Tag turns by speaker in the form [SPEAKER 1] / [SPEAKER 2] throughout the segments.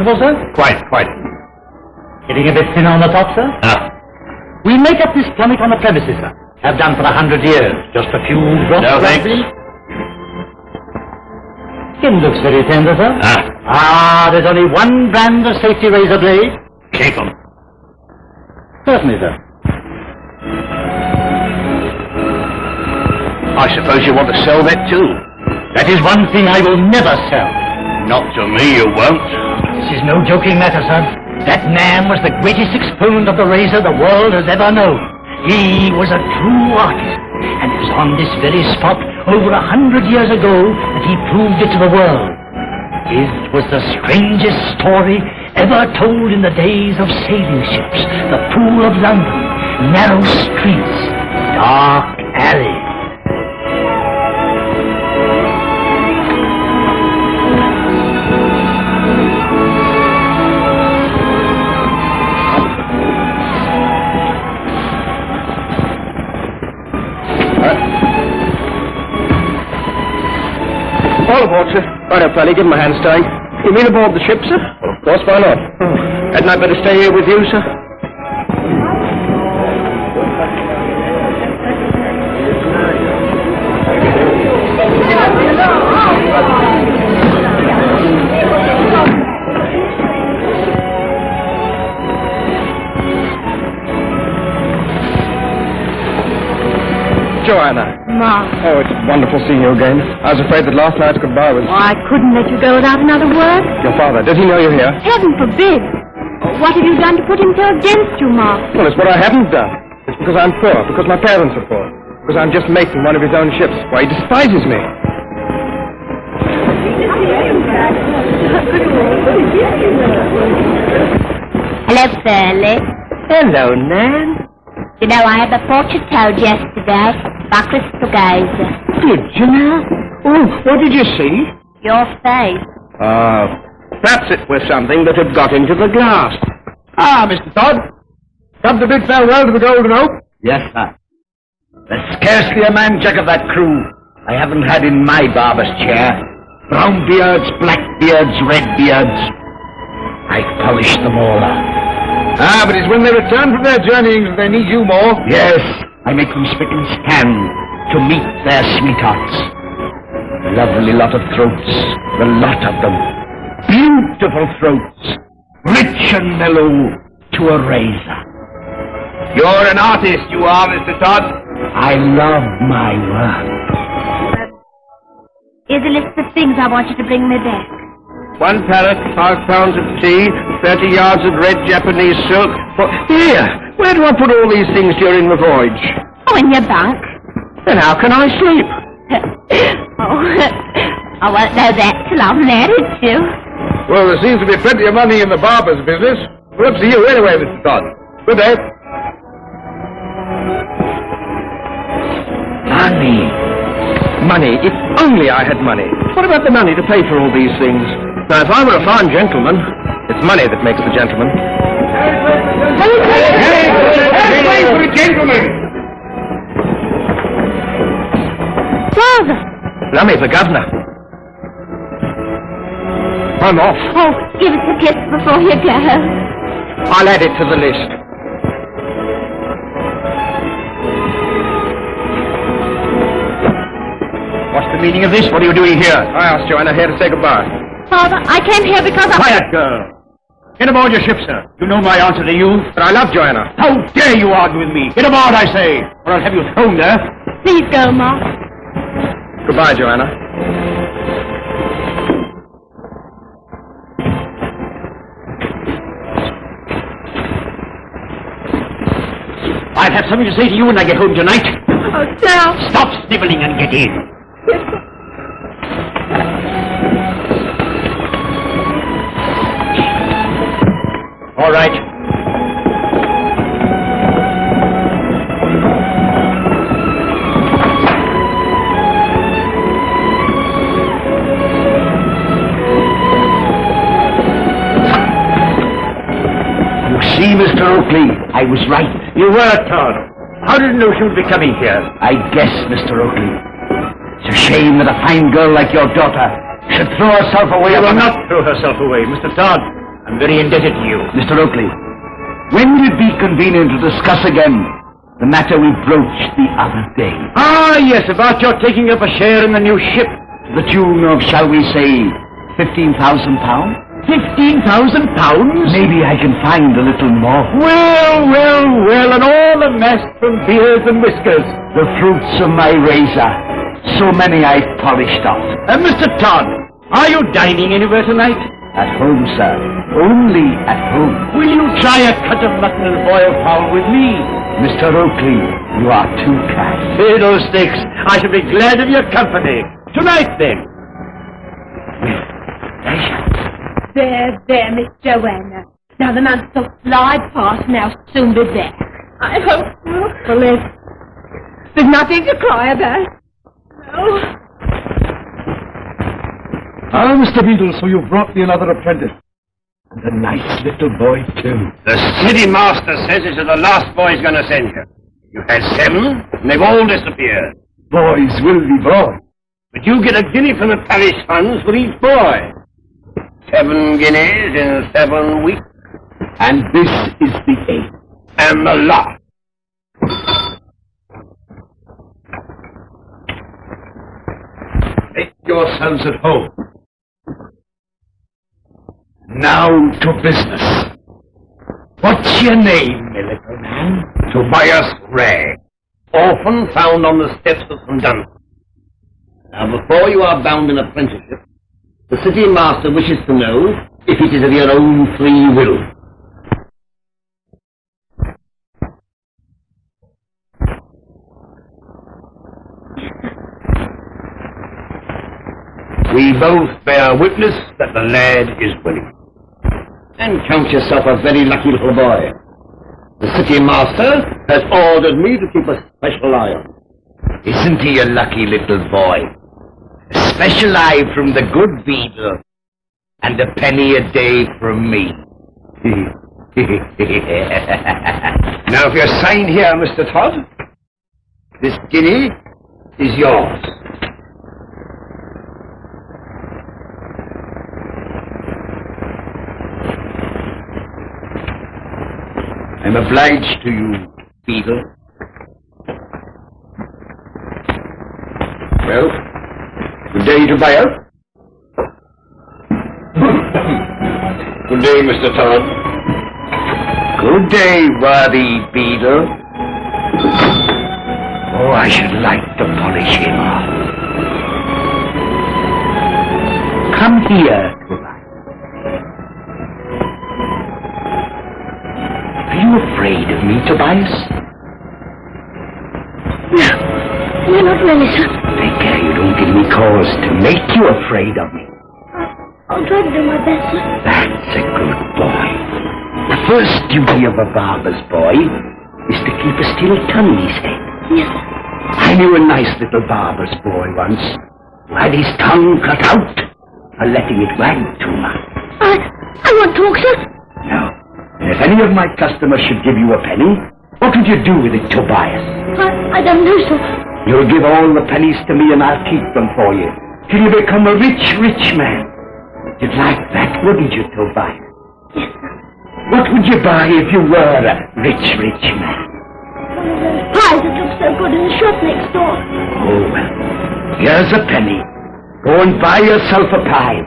[SPEAKER 1] comfortable, sir?
[SPEAKER 2] Quite, quite.
[SPEAKER 1] Getting a bit thin on the top, sir?
[SPEAKER 2] Ah.
[SPEAKER 1] We make up this plummet on the premises, sir. Have done for a hundred years. Just a few drops.
[SPEAKER 2] No, thanks.
[SPEAKER 1] Skin looks very tender, sir.
[SPEAKER 2] Ah.
[SPEAKER 1] Ah, there's only one brand of safety razor blade.
[SPEAKER 2] Keep 'em.
[SPEAKER 1] Certainly, sir.
[SPEAKER 2] I suppose you want to sell that too.
[SPEAKER 1] That is one thing I will never sell.
[SPEAKER 2] Not to me, you won't.
[SPEAKER 1] Is no joking matter, son. That man was the greatest exponent of the razor the world has ever known. He was a true artist, and it was on this very spot over a hundred years ago that he proved it to the world. His was the strangest story ever told in the days of sailing ships, the Pool of London, narrow streets, dark alleys.
[SPEAKER 3] All aboard, sir. Right up, Fanny. Give him a hand, Stein. You mean aboard the ship, sir? Well, of course, why not? Hadn't I better stay here with you, sir? Joanna.
[SPEAKER 4] Ma,
[SPEAKER 3] Oh, it's wonderful seeing you again. I was afraid that last night's goodbye was...
[SPEAKER 4] I couldn't let you go without another word.
[SPEAKER 3] Your father, does he know you're here?
[SPEAKER 4] Heaven forbid. What have you done to put him so against you, Mark?
[SPEAKER 3] Well, it's what I haven't done. It's because I'm poor, because my parents are poor, because I'm just making one of his own ships. Why, he despises me.
[SPEAKER 4] Hello, Curly.
[SPEAKER 3] Hello, Nan.
[SPEAKER 4] You know, I had the fortune told yesterday by Crystal Gazer.
[SPEAKER 3] Did you now? Oh, what did you see?
[SPEAKER 4] Your face.
[SPEAKER 3] Oh, perhaps it was something that had got into the glass.
[SPEAKER 1] Ah, Mr. Todd. Come to bid farewell to the Golden Oak?
[SPEAKER 5] Yes, sir. There's scarcely a man jack of that crew I haven't had in my barber's chair. Brown beards, black beards, red beards. I've polished them all up.
[SPEAKER 1] Ah, but it's when they return from their journeyings that they need you more.
[SPEAKER 5] Yes, I make them spit and span to meet their sweethearts. Lovely lot of throats, the lot of them. Beautiful throats, rich and mellow to a razor.
[SPEAKER 2] You're an artist, you are, Mr. Todd.
[SPEAKER 5] I love my work.
[SPEAKER 4] Here's a list of things I want you to bring me back.
[SPEAKER 3] One parrot, five pounds of tea, thirty yards of red Japanese silk. For... Here, where do I put all these things during the voyage?
[SPEAKER 4] Oh, in your bunk.
[SPEAKER 3] Then how can I sleep?
[SPEAKER 4] oh, I won't know that till I'm married to. you.
[SPEAKER 1] Well, there seems to be plenty of money in the barber's business. Well, up to you anyway, Mr. Todd. Good day.
[SPEAKER 3] Money. Money. If only I had money. What about the money to pay for all these things? Now, if I were a fine gentleman, it's money that makes the gentleman.
[SPEAKER 1] Hey, for a gentleman!
[SPEAKER 4] Father!
[SPEAKER 3] Lummy, the governor. I'm off.
[SPEAKER 4] Oh, give us a kiss before you go.
[SPEAKER 3] I'll add it to the list.
[SPEAKER 2] What's the meaning of this? What are you doing here?
[SPEAKER 3] I asked Joanna here to say goodbye.
[SPEAKER 4] Father, I came here because I...
[SPEAKER 2] Quiet, girl. Get aboard your ship, sir. You know my answer to you.
[SPEAKER 3] But I love Joanna.
[SPEAKER 2] How dare you argue with me? Get aboard, I say, or I'll have you thrown there.
[SPEAKER 4] Please go, Ma.
[SPEAKER 3] Goodbye, Joanna.
[SPEAKER 2] I'll have something to say to you when I get home tonight.
[SPEAKER 4] Oh, now.
[SPEAKER 2] Stop sniveling and get in. All right. You see, Mr. Oakley,
[SPEAKER 5] I was right.
[SPEAKER 2] You were, Todd. How did you know she would be coming here?
[SPEAKER 5] I guess, Mr. Oakley. It's a shame that a fine girl like your daughter should throw herself away
[SPEAKER 2] She will not throw herself away. Mr. Todd, I'm very indebted to you.
[SPEAKER 5] Mr. Oakley, when would it be convenient to discuss again the matter we broached the other day?
[SPEAKER 2] Ah, yes, about your taking up a share in the new ship.
[SPEAKER 5] To the tune of, shall we say, fifteen thousand pounds?
[SPEAKER 2] Fifteen thousand pounds?
[SPEAKER 5] Maybe I can find a little more.
[SPEAKER 2] Well, well, well, and all the mess from beards and whiskers.
[SPEAKER 5] The fruits of my razor. So many I've polished off.
[SPEAKER 2] And Mr. Todd, are you dining anywhere tonight?
[SPEAKER 5] At home, sir. Only at home.
[SPEAKER 2] Will you try a cut of mutton and boiled fowl with me?
[SPEAKER 5] Mr. Oakley, you are too kind.
[SPEAKER 2] Fiddlesticks, I shall be glad of your company. Tonight, then.
[SPEAKER 4] There, there, Miss Joanna. Now the months will fly past and I'll soon be back. I hope so. Well, there's, there's nothing to cry about. No.
[SPEAKER 2] Ah, Mr. Beadle, so you've brought me another apprentice. And a nice little boy, too.
[SPEAKER 6] The city master says is the last boy he's going to send you. You had seven, and they've all disappeared.
[SPEAKER 2] Boys will be born.
[SPEAKER 6] But you get a guinea from the parish funds for each boy. Seven guineas in seven weeks,
[SPEAKER 2] And this is the eighth.
[SPEAKER 6] and the lot.
[SPEAKER 2] Make yourselves at home. Now to business. What's your name, my little man?
[SPEAKER 6] Tobias Ragg, orphan found on the steps of St. Dunstan. Now, before you are bound in apprenticeship, the city master wishes to know if it is of your own free will. We both bear witness that the lad is willing. And count yourself a very lucky little boy. The city master has ordered me to keep a special eye on. him.
[SPEAKER 5] Isn't he a lucky little boy? A special eye from the good beadle, and a penny a day from me.
[SPEAKER 6] Now, if you sign here, Mr. Todd, this guinea is yours.
[SPEAKER 5] I'm obliged to you, beadle.
[SPEAKER 6] Well, good day, to Tobias. good day, Mr. Todd.
[SPEAKER 5] Good day, worthy beadle. Oh, I should like to polish him off. Come here, afraid of me, Tobias?
[SPEAKER 4] No. No, not really, sir.
[SPEAKER 5] Take care you don't give me cause to make you afraid of me.
[SPEAKER 4] I'll try to do my best, sir.
[SPEAKER 5] That's a good boy. The first duty of a barber's boy is to keep a still tongue his head.
[SPEAKER 4] Yes, sir.
[SPEAKER 5] I knew a nice little barber's boy once who had his tongue cut out for letting it wag too much.
[SPEAKER 4] I, I won't talk, sir.
[SPEAKER 5] No. And if any of my customers should give you a penny, what would you do with it, Tobias?
[SPEAKER 4] I, I don't know, sir.
[SPEAKER 5] You'll give all the pennies to me and I'll keep them for you. Till you become a rich, rich man. You'd like that, wouldn't you, Tobias?
[SPEAKER 4] Yes, sir.
[SPEAKER 5] What would you buy if you were a rich, rich man?
[SPEAKER 4] One of those pies that looks so good in the shop next door.
[SPEAKER 5] Oh, well, here's a penny. Go and buy yourself a pie.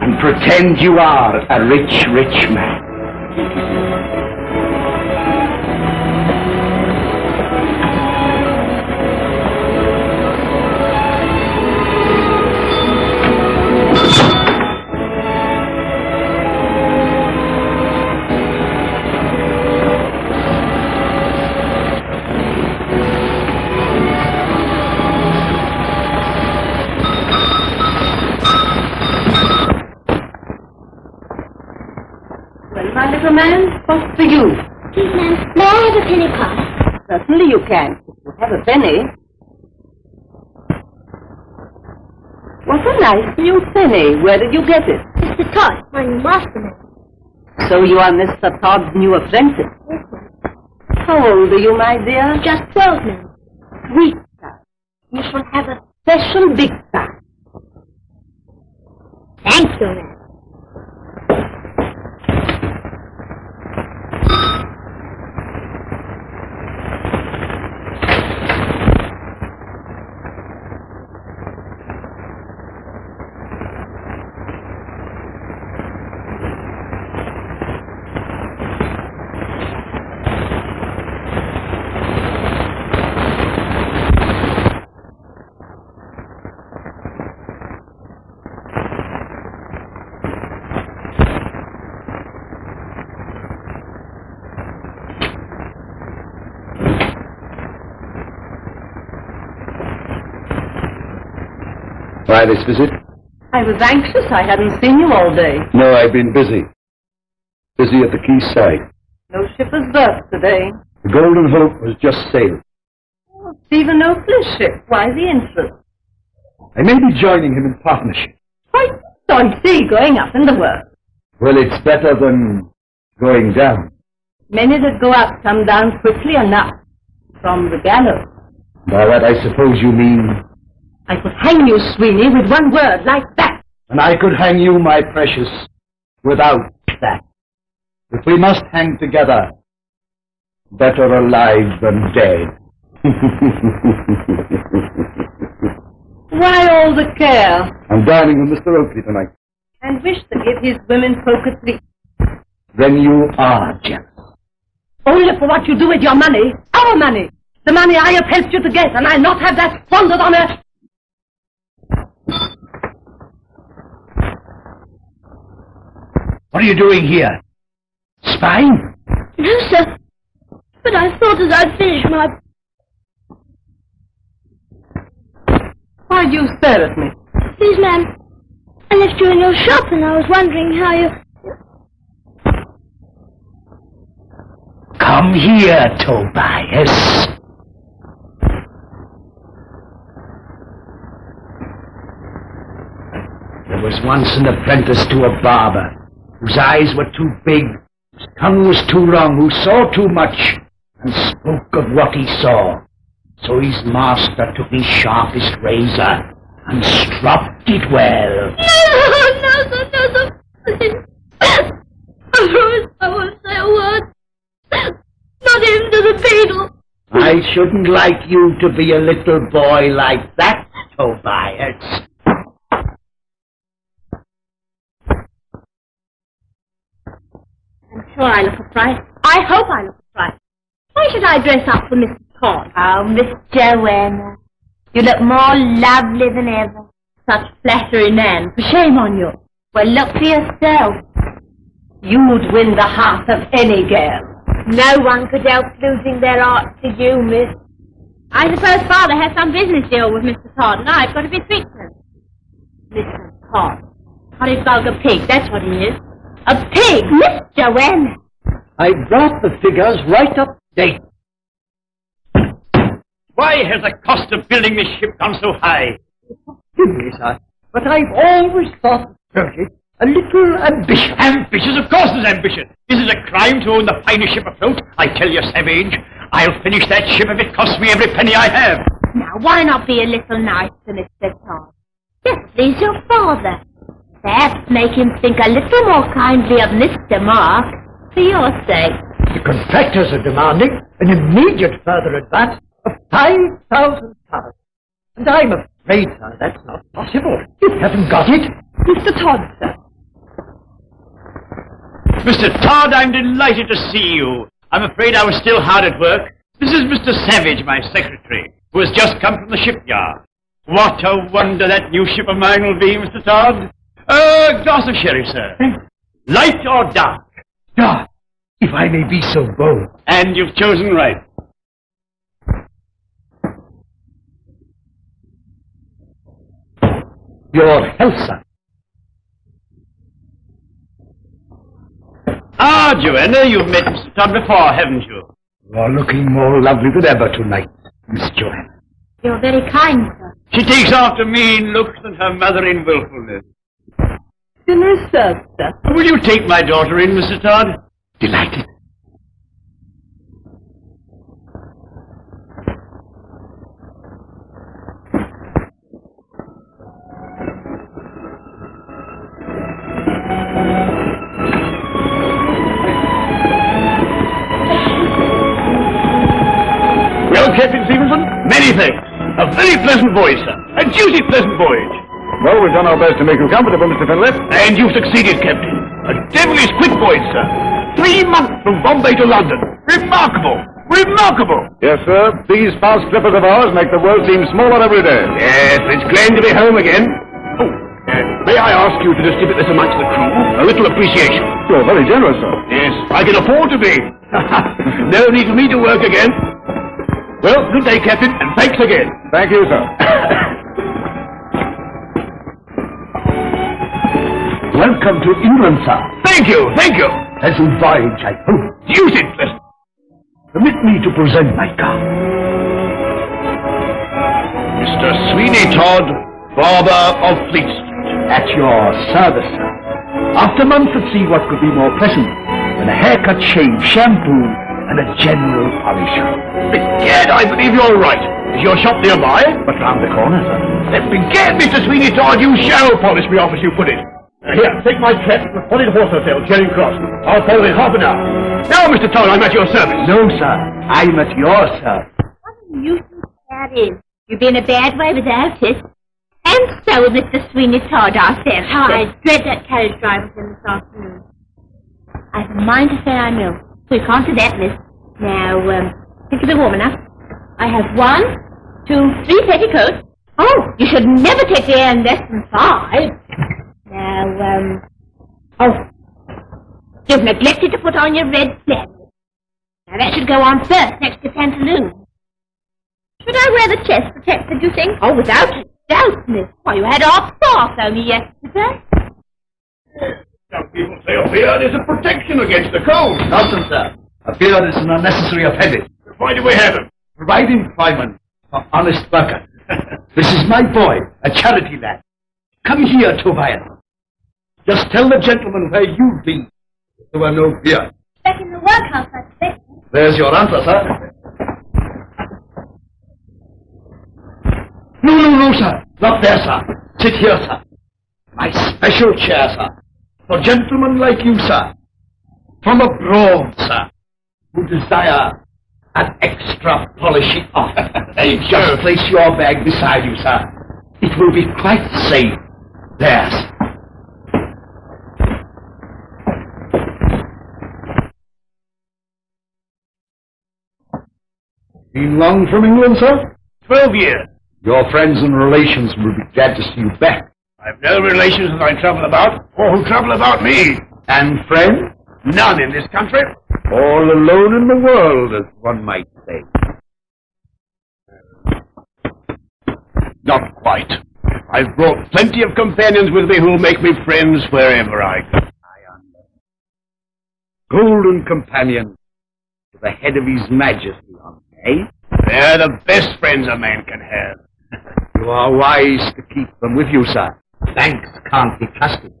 [SPEAKER 5] And pretend you are a rich, rich man.
[SPEAKER 7] Well,
[SPEAKER 4] have a penny.
[SPEAKER 7] What a nice new penny. Where did you get it?
[SPEAKER 4] Mr. Todd, my master.
[SPEAKER 7] So you are Mr. Todd's new apprentice. How old are you, my dear?
[SPEAKER 4] Just twelve now.
[SPEAKER 7] Sweet child. You shall have a special big son.
[SPEAKER 4] Thanks, Joanna.
[SPEAKER 5] Why this visit?
[SPEAKER 7] I was anxious. I hadn't seen you all day.
[SPEAKER 5] No, I've been busy. Busy at the key quayside.
[SPEAKER 7] No ship has berthed today.
[SPEAKER 5] The Golden Hope was just sailed.
[SPEAKER 7] Oh, Stephen Oakley's ship. Why the interest?
[SPEAKER 5] I may be joining him in partnership.
[SPEAKER 7] Quite don't see going up in the world.
[SPEAKER 5] Well, it's better than going down.
[SPEAKER 7] Many that go up come down quickly enough from the gallows.
[SPEAKER 5] By that I suppose you mean...
[SPEAKER 7] I could hang you, Sweeney, with one word like that.
[SPEAKER 5] And I could hang you, my precious, without that. If we must hang together, better alive than dead.
[SPEAKER 7] Why all the care?
[SPEAKER 5] I'm dining with Mr. Oakley tonight.
[SPEAKER 7] And wish to give his women folk a treat.
[SPEAKER 5] Then you are jealous.
[SPEAKER 7] Only for what you do with your money. Our money. The money I have helped you to get, and I'll not have that squandered on a...
[SPEAKER 1] What are you doing here? Spying?
[SPEAKER 4] No, sir. But I thought as I'd finished my...
[SPEAKER 7] Why do you stare at me?
[SPEAKER 4] Please, ma'am. I left you in your shop and I was wondering how you...
[SPEAKER 1] Come here, Tobias. There was once an apprentice to a barber, whose eyes were too big, whose tongue was too long, who saw too much, and spoke of what he saw. So his master took his sharpest razor and stropped it well.
[SPEAKER 4] No, no, no, sir. Please. I promise I won't say a word. Not even to the beetle.
[SPEAKER 1] I shouldn't like you to be a little boy like that, Tobias.
[SPEAKER 4] I'm sure I look a fright. I hope I look a fright. Why should I dress up for Mr. Todd? Oh, Miss Joanna. You look more lovely than ever.
[SPEAKER 7] Such flattery, Nan. Shame on you.
[SPEAKER 4] Well, look for yourself.
[SPEAKER 7] You'd win the heart of any girl.
[SPEAKER 4] No one could help losing their heart to you, miss. I suppose Father has some business deal with Mr. Todd, and I've got to be sweet to him.
[SPEAKER 7] Mr. Todd.
[SPEAKER 4] Horrid vulgar pig, that's what he is. A pig! Mr. Joanna!
[SPEAKER 1] I brought the figures right up to date.
[SPEAKER 2] Why has the cost of building this ship gone so high?
[SPEAKER 1] Forgive me, sir, but I've always thought Turkey a little ambitious.
[SPEAKER 2] Ambitious, of course there's ambition. Is it a crime to own the finest ship afloat? I tell you, Savage, I'll finish that ship if it costs me every penny I have.
[SPEAKER 4] Now, why not be a little nice to Mr. Todd? Just please your father. Perhaps make him think a little more kindly of Mr. Mark, for your sake.
[SPEAKER 1] The contractors are demanding an immediate further advance of five thousand pounds. And I'm afraid, sir, that's not possible. You haven't got it.
[SPEAKER 7] Mr. Todd, sir.
[SPEAKER 2] Mr. Todd, I'm delighted to see you. I'm afraid I was still hard at work. This is Mr. Savage, my secretary, who has just come from the shipyard. What a wonder that new ship of mine will be, Mr. Todd. A glass of sherry, sir. Light or dark?
[SPEAKER 1] Dark, if I may be so bold.
[SPEAKER 2] And you've chosen right.
[SPEAKER 1] Your health, sir.
[SPEAKER 2] Ah, Joanna, you've met Mr. Todd before, haven't you?
[SPEAKER 1] You're looking more lovely than ever tonight, Miss Joanna.
[SPEAKER 4] You're very kind, sir.
[SPEAKER 2] She takes after mean looks and her mother in willfulness.
[SPEAKER 7] Dinner is served, sir.
[SPEAKER 8] Will you take my daughter in, Mr. Todd?
[SPEAKER 9] Delighted.
[SPEAKER 8] Well, Captain Stevenson, many thanks. A very pleasant voyage, sir. A deuced pleasant voyage.
[SPEAKER 9] Well, we've done our best to make you comfortable, Mr. Fenley.
[SPEAKER 8] And you've succeeded, Captain. A devilish quick voyage, sir. Three months from Bombay to London. Remarkable! Remarkable!
[SPEAKER 9] Yes, sir. These fast clippers of ours make the world seem smaller every day.
[SPEAKER 8] Yes, it's grand to be home again. Oh, uh, may I ask you to distribute this amongst the crew? A little appreciation.
[SPEAKER 9] You're very generous, sir.
[SPEAKER 8] Yes, I can afford to be. no need for me to work again. Well, good day, Captain, and thanks again.
[SPEAKER 9] Thank you, sir.
[SPEAKER 5] Welcome to England, sir.
[SPEAKER 8] Thank you, thank you.
[SPEAKER 5] Pleasant voyage, I hope.
[SPEAKER 8] Deuced pleasant.
[SPEAKER 5] Permit me to present my car.
[SPEAKER 8] Mr. Sweeney Todd, barber of Fleet Street.
[SPEAKER 5] At your service, sir. After months at sea, what could be more pleasant than a haircut, shave, shampoo, and a general polish?
[SPEAKER 8] Begad, I believe you're right. Is your shop nearby?
[SPEAKER 5] But round the corner, sir.
[SPEAKER 8] Then begad, Mr. Sweeney Todd, you shall polish me off as you put it. Uh, here, take my cap to the Potted Horse Hotel, Charing Cross. I'll follow in half an hour. Now, Mr. Todd, I'm at your service.
[SPEAKER 5] No, sir. I'm at your service.
[SPEAKER 4] What a nuisance that is. You've been a bad way without it. And so will Mr. Sweeney Todd ourselves. How I dread that carriage drive with this afternoon. I've a mind to say I know. So you can't do that, miss. Now, um, think you'll be warm enough. I have one, two, three petticoats. Oh, you should never take the air in less than five. Now, um, oh, you've neglected to put on your red flannel. Now that should go on first, next to pantaloons. Should I wear the chest protector, do you think? Oh, without a doubt, miss. Why, you had off off only yesterday.
[SPEAKER 8] Some people say a beard is a protection against the cold.
[SPEAKER 5] Nonsense, sir. A beard is an unnecessary appendage.
[SPEAKER 8] Why do we have him?
[SPEAKER 5] Provide employment for honest workers. this is my boy, a charity lad. Come here, Tobias. Just tell the gentleman where you've been. There were no beer.
[SPEAKER 4] Back in the workhouse, I expect.
[SPEAKER 5] There's your answer, sir. No, no, no, sir. Not there, sir. Sit here, sir. My special chair, sir. For gentlemen like you, sir. From abroad, sir. Who desire an extra polishing off. Just place your bag beside you, sir. It will be quite safe. There, sir. Been long from England, sir?
[SPEAKER 8] Twelve years.
[SPEAKER 5] Your friends and relations will be glad to see you back.
[SPEAKER 8] I've no relations that I trouble about, or who trouble about me.
[SPEAKER 5] And friends?
[SPEAKER 8] None in this country.
[SPEAKER 5] All alone in the world, as one might say.
[SPEAKER 8] Not quite. I've brought plenty of companions with me who'll make me friends wherever I go.
[SPEAKER 5] Golden companion to the head of his majesty on eh?
[SPEAKER 8] They're the best friends a man can have.
[SPEAKER 5] You are wise to keep them with you, sir. Thanks can't be trusted.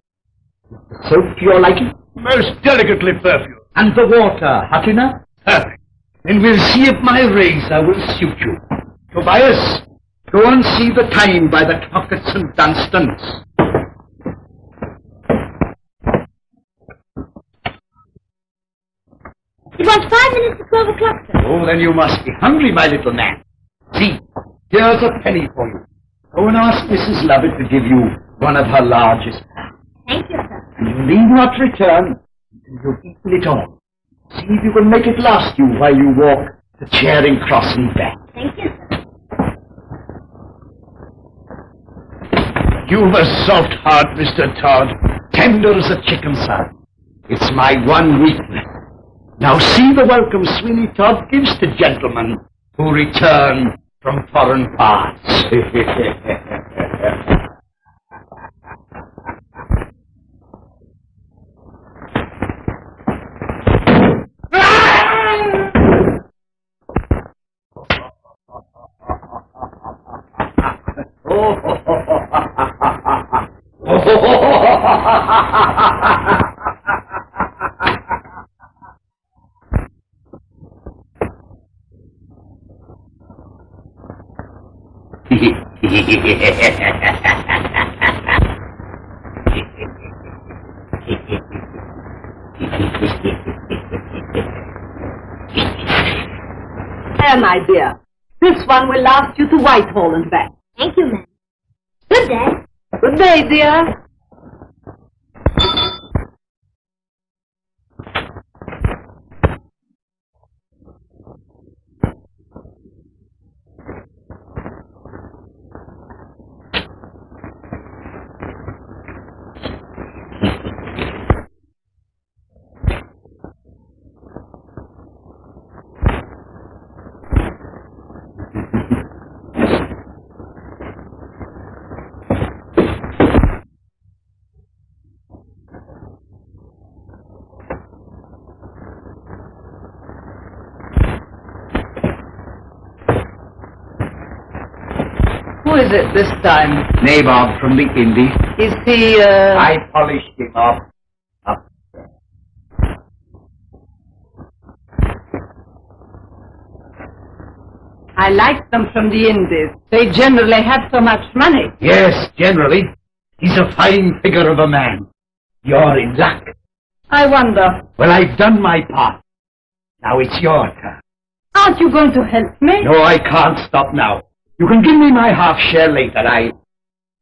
[SPEAKER 5] The soap to your liking?
[SPEAKER 8] Most delicately perfumed.
[SPEAKER 5] And the water hot enough?
[SPEAKER 8] Perfect.
[SPEAKER 5] Then we'll see if my razor will suit you. Tobias, go and see the time by the clock at St. Dunstan's.
[SPEAKER 4] It was five minutes to twelve o'clock, sir.
[SPEAKER 5] Oh, then you must be hungry, my little man. See, here's a penny for you. Go and ask Mrs. Lovett to give you one of her largest pans.
[SPEAKER 4] Thank you, sir.
[SPEAKER 5] And you need not return until you've eaten it all. See if you can make it last you while you walk to Charing Cross and back.
[SPEAKER 4] Thank you, sir.
[SPEAKER 8] You've a soft heart, Mr. Todd.
[SPEAKER 5] Tender as a chicken, sir. It's my one weakness. Now see the welcome Sweeney Todd gives to gentlemen who return from foreign parts.
[SPEAKER 7] There, my dear. This one will last you to Whitehall and back.
[SPEAKER 4] Thank you, ma'am. Good day.
[SPEAKER 7] Good day, dear. Who is it this time?
[SPEAKER 5] Nabob from the Indies.
[SPEAKER 7] Is he, uh...
[SPEAKER 5] I polished him off. Up.
[SPEAKER 7] I like them from the Indies. They generally have so much money.
[SPEAKER 5] Yes, generally. He's a fine figure of a man. You're in luck.
[SPEAKER 7] I wonder,
[SPEAKER 5] Well, I've done my part. Now it's your turn.
[SPEAKER 7] aren't you going to help me?
[SPEAKER 5] No, I can't stop now. You can give me my half share later. I,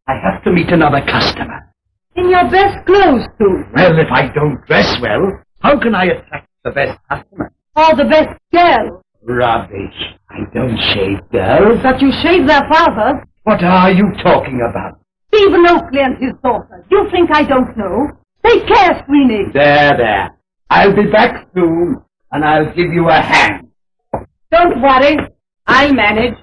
[SPEAKER 5] I have to meet another customer.
[SPEAKER 7] In your best clothes, too.
[SPEAKER 5] Well, if I don't dress well, how can I attract the best customer?
[SPEAKER 7] Or the best girl.
[SPEAKER 5] Rubbish. I don't shave girls.
[SPEAKER 7] But you shave their father.
[SPEAKER 5] What are you talking about?
[SPEAKER 7] Stephen Oakley and his daughter. You think I don't know? Take care, Sweeney.
[SPEAKER 5] There, there. I'll be back soon, and I'll give you a hand.
[SPEAKER 7] Don't worry. I'll manage.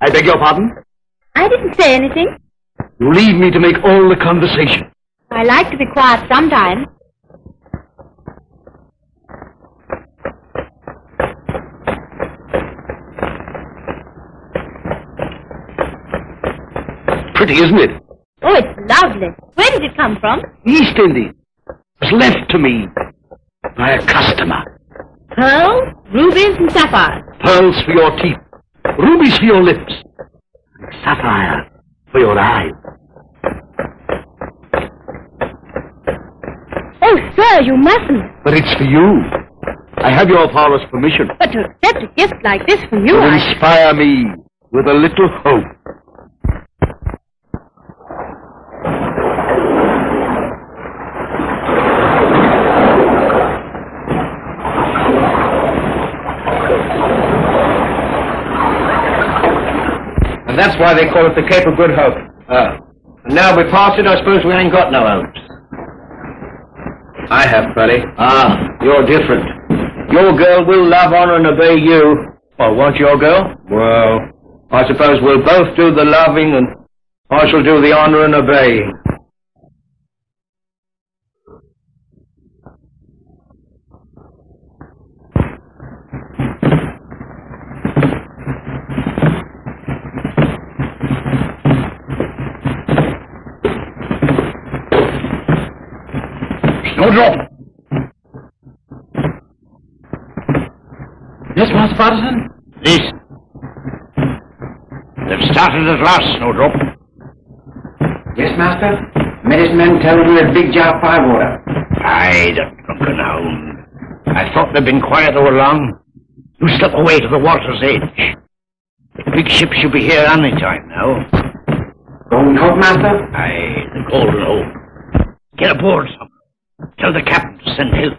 [SPEAKER 5] I beg your pardon?
[SPEAKER 4] I didn't say anything.
[SPEAKER 5] You leave me to make all the conversation.
[SPEAKER 4] I like to be quiet sometimes.
[SPEAKER 5] Pretty, isn't it?
[SPEAKER 4] Oh, it's lovely. Where did it come from?
[SPEAKER 5] East Indies. Was left to me by a customer.
[SPEAKER 4] Pearls, rubies, and sapphires.
[SPEAKER 5] Pearls for your teeth, rubies for your lips, and sapphire for your eyes.
[SPEAKER 4] Oh, sir, you mustn't.
[SPEAKER 5] But it's for you. I have your father's permission
[SPEAKER 4] But to accept a gift like this from you,
[SPEAKER 5] to
[SPEAKER 4] I...
[SPEAKER 5] inspire me with a little hope.
[SPEAKER 10] That's why they call it the Cape of Good Hope. Ah. And now we pass it, I suppose we ain't got no hopes. I have, Freddie. Ah, you're different. Your girl will love, honor, and obey you. Well, won't your girl? Well, I suppose we'll both do the loving, and I shall do the honor and obeying.
[SPEAKER 5] Snowdrop! Yes, Master Patterson?
[SPEAKER 1] Listen. They've started at last, Snowdrop.
[SPEAKER 10] Yes, Master? Medicine men tell me a big jar of firewater.
[SPEAKER 1] Aye, the drunken hound. I thought they'd been quiet all along. You slip away to the water's edge. The big ship should be here any time now.
[SPEAKER 10] Golden Hope, Master?
[SPEAKER 1] Aye, the Golden Hope. Get aboard, some. Tell the captain to send help.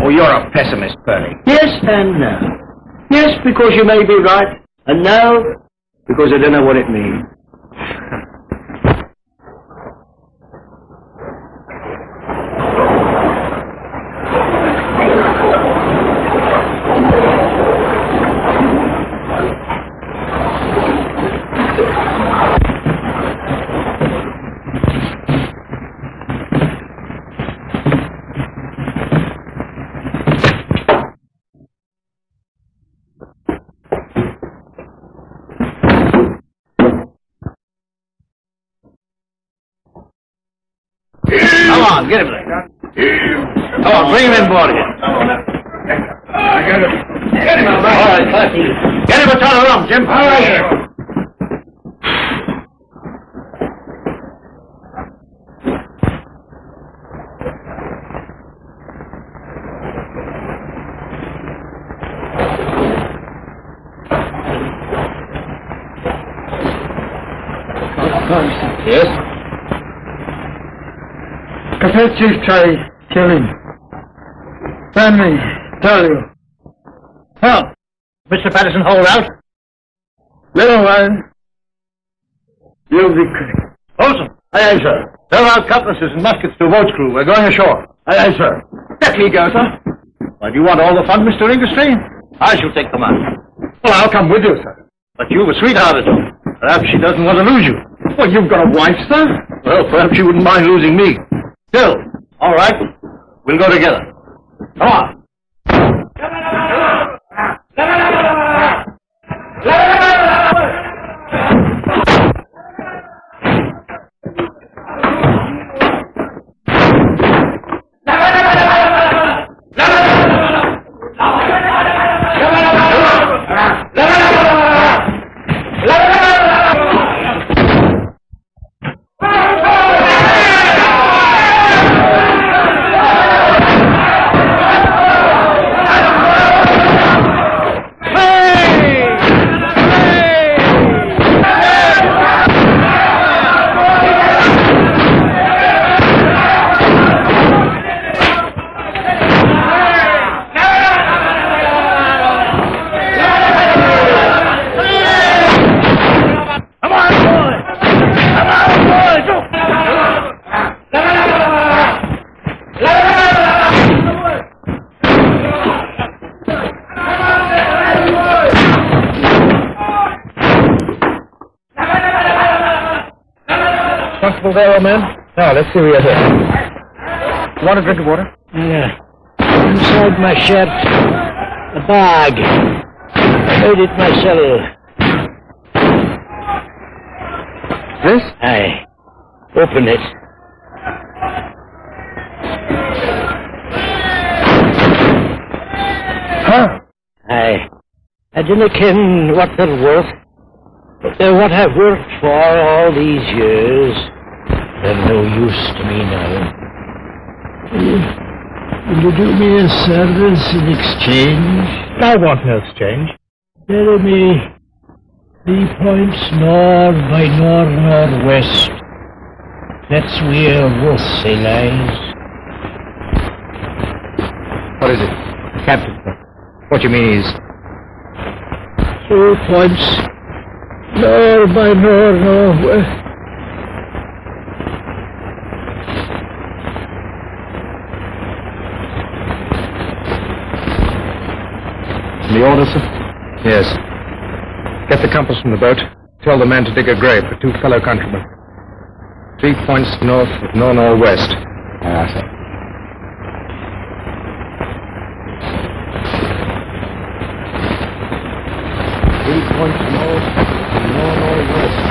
[SPEAKER 5] Oh, you're a pessimist.
[SPEAKER 6] Yes and no. Yes, because you may be right, and no, because I don't know what it means.
[SPEAKER 5] Get him there. Come on, bring him in board here. Get him, All right. Get him a ton of rum, Jim. All right. Yes?
[SPEAKER 3] Cafe Chief Charlie, kill him. Send me, tell you. Help!
[SPEAKER 5] Mr. Patterson, hold out.
[SPEAKER 3] Little one. You'll be quick.
[SPEAKER 5] Olson. Aye, aye, sir. Throw out cutlasses and muskets to a boat's crew. We're going ashore. Aye, aye, sir. Let me go, sir. Why, do you want all the fun, Mr. Inglesby? I shall take the money.
[SPEAKER 3] Well, I'll come with you, sir.
[SPEAKER 5] But you've a sweetheart at home. Perhaps she doesn't want to lose you.
[SPEAKER 3] Well, you've got a wife, sir.
[SPEAKER 5] Well, perhaps she wouldn't mind losing me. Still, all right. We'll go together. Come on.
[SPEAKER 3] Now, let's see you're here. Want a drink of water?
[SPEAKER 1] Yeah. Inside my shirt, a bag. I made it myself.
[SPEAKER 3] This?
[SPEAKER 1] Aye. Open it.
[SPEAKER 3] Huh?
[SPEAKER 1] Aye. I dinna ken what they're worth, but they're what I've worked for all these years. They're no use to me now. Will you do me a service in exchange?
[SPEAKER 3] I want no exchange.
[SPEAKER 1] Bury me three points north by north northwest. That's where Wussy lies.
[SPEAKER 3] What is it? Captain. What you mean is...
[SPEAKER 1] Two points north by north northwest.
[SPEAKER 3] The order, sir? Yes. Get the compass from the boat. Tell the men to dig a grave for two fellow countrymen. Three points north of nor-nor-west. Ah, sir.
[SPEAKER 1] Three points north of nor-nor-west.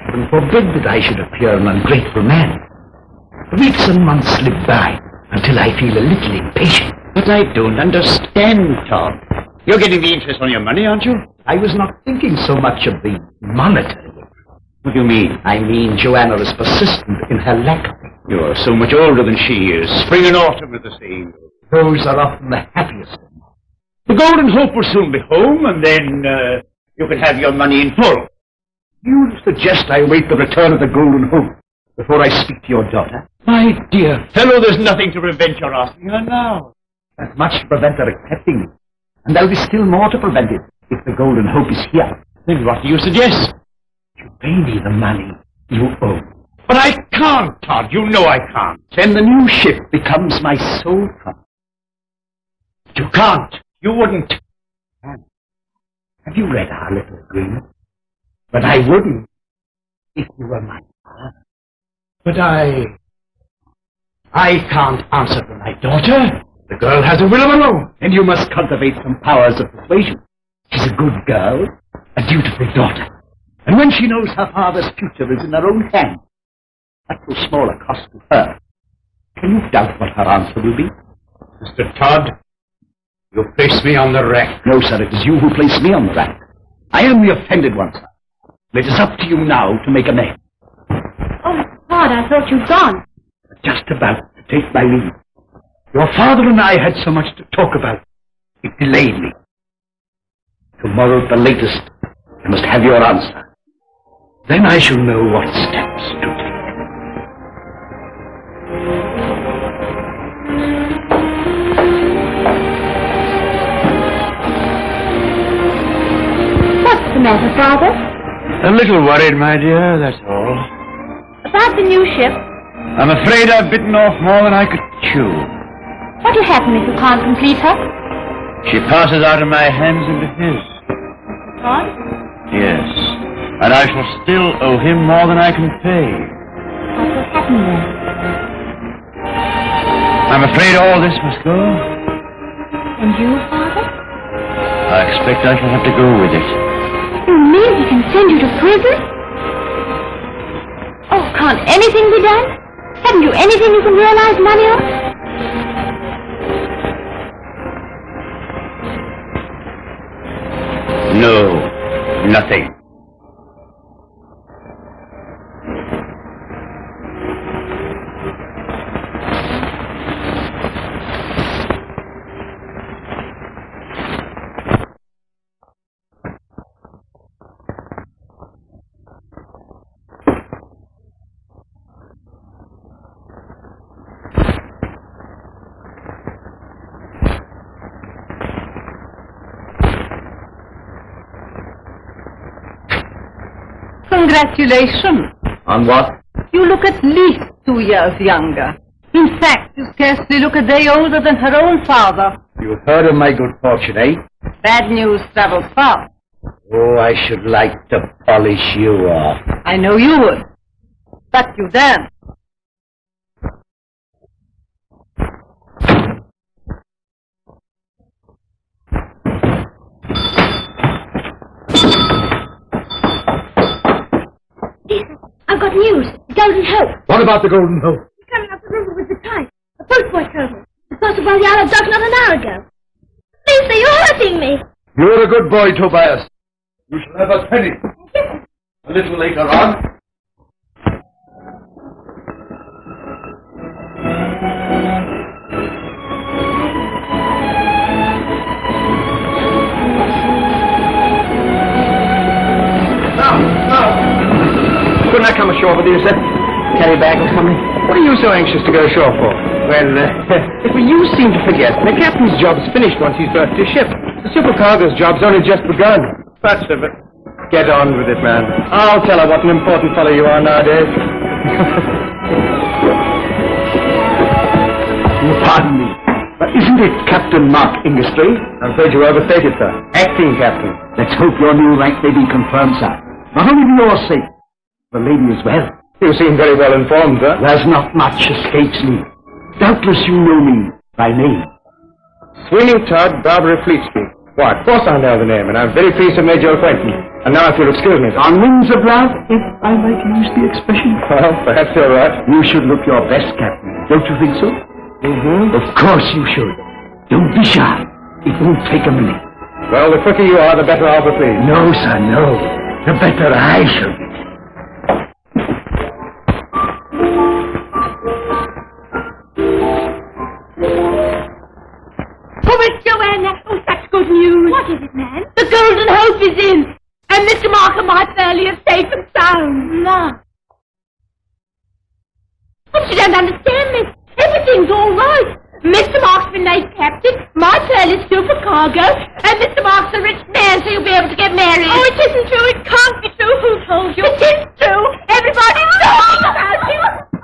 [SPEAKER 5] Heaven forbid that I should appear an ungrateful man. Weeks and months slip by until I feel a little impatient.
[SPEAKER 2] But I don't understand, Tom. You're getting the interest on your money, aren't you?
[SPEAKER 5] I was not thinking so much of the monetary.
[SPEAKER 2] What do you mean?
[SPEAKER 5] I mean Joanna is persistent in her lack of it.
[SPEAKER 2] You're so much older than she is. Spring and autumn are the same.
[SPEAKER 5] Those are often the happiest.
[SPEAKER 2] The Golden Hope will soon be home, and then uh, you can have your money in full.
[SPEAKER 5] You suggest I wait the return of the Golden Hope. Before I speak to your daughter?
[SPEAKER 2] My dear fellow, there's nothing to prevent your asking her now.
[SPEAKER 5] There's much to prevent her accepting me. And there'll be still more to prevent it if the Golden Hope is here.
[SPEAKER 2] Then what do you suggest?
[SPEAKER 5] You pay me the money you owe.
[SPEAKER 2] But I can't, Todd. You know I can't.
[SPEAKER 5] Then the new ship becomes my sole property.
[SPEAKER 2] You can't. You wouldn't.
[SPEAKER 5] Have you read our little agreement? But I wouldn't if you were my father.
[SPEAKER 2] But I... I can't answer for my daughter. The girl has a will of her own.
[SPEAKER 5] And you must cultivate some powers of persuasion. She's a good girl, a dutiful daughter. And when she knows her father's future is in her own hands, at so small a cost to her, can you doubt what her answer will be?
[SPEAKER 2] Mr. Todd, you place me on the rack.
[SPEAKER 5] No, sir, it is you who place me on the rack. I am the offended one, sir. It is up to you now to make amends.
[SPEAKER 4] Mr. Todd, I thought you'd gone.
[SPEAKER 5] Just about to take my leave. Your father and I had so much to talk about. It delayed me. Tomorrow at the latest, I must have your answer. Then I shall know what steps to take.
[SPEAKER 4] What's the matter, Father?
[SPEAKER 2] A little worried, my dear, that's all.
[SPEAKER 4] About the new ship?
[SPEAKER 2] I'm afraid I've bitten off more than I could chew.
[SPEAKER 4] What'll happen if you can't complete her?
[SPEAKER 2] She passes out of my hands into his.
[SPEAKER 4] Todd?
[SPEAKER 2] Yes. And I shall still owe him more than I can pay.
[SPEAKER 4] What will happen then?
[SPEAKER 2] I'm afraid all this must go.
[SPEAKER 4] And you, Father?
[SPEAKER 2] I expect I shall have to go with it.
[SPEAKER 4] You mean he can send you to prison? Oh, can't anything be done? Haven't you anything you can realize on?
[SPEAKER 2] No, nothing.
[SPEAKER 5] On what?
[SPEAKER 7] You look at least two years younger. In fact, you scarcely look a day older than her own father.
[SPEAKER 5] You've heard of my good fortune, eh?
[SPEAKER 7] Bad news travels fast.
[SPEAKER 5] Oh, I should like to polish you off.
[SPEAKER 7] I know you would. But you daren't.
[SPEAKER 4] I've got news. The Golden Hope.
[SPEAKER 3] What about the Golden Hope?
[SPEAKER 4] It's coming up the river with the tide. The postboy told me. It passed by the Isle of Dogs not an hour ago. Lisa, you're hurting me.
[SPEAKER 3] You're a good boy, Tobias. You shall have a penny. A little later on.
[SPEAKER 5] I come ashore with you, sir? Carry a bag or something?
[SPEAKER 3] What are you so anxious to go ashore for?
[SPEAKER 5] Well, uh, you seem to forget.
[SPEAKER 3] The captain's job's finished once he's berthed his ship. The supercargo's job's only just begun. That's of it. Get on with it, man. I'll tell her what an important fellow you are nowadays.
[SPEAKER 5] You pardon me. But isn't it Captain Mark Ingestree?
[SPEAKER 3] I'm afraid you overstated, sir. Acting captain.
[SPEAKER 5] Let's hope your new rank may be confirmed, sir. Not only for your sake, the lady as well.
[SPEAKER 3] You seem very well informed, sir.
[SPEAKER 5] There's not much escapes me. Doubtless you know me by name.
[SPEAKER 3] Sweeney Todd, Barbara Fleet Street. Why, of course I know the name, and I'm very pleased to have made your acquaintance. And now if you'll excuse me.
[SPEAKER 5] On wings of love, if I might use the expression.
[SPEAKER 3] Well, perhaps you're right.
[SPEAKER 5] You should look your best, Captain. Don't you think so?
[SPEAKER 3] Mm-hmm.
[SPEAKER 5] Of course you should. Don't be shy. It won't take a minute.
[SPEAKER 3] Well, the quicker you are, the better I'll be pleased.
[SPEAKER 5] No, sir, no. The better I shall be.
[SPEAKER 4] Good news. What is it, man? The Golden Hope is in. And Mr. Markham, my fairly is safe and sound. Ma. But you don't understand, miss. Everything's all right. Mr. Mark's been made captain, my pearl is supercargo, and Mr. Mark's a rich man, so you'll be able to get married. Oh, it isn't true. It can't be true. Who told you? It is true. Everybody's oh, talking oh, oh, about you.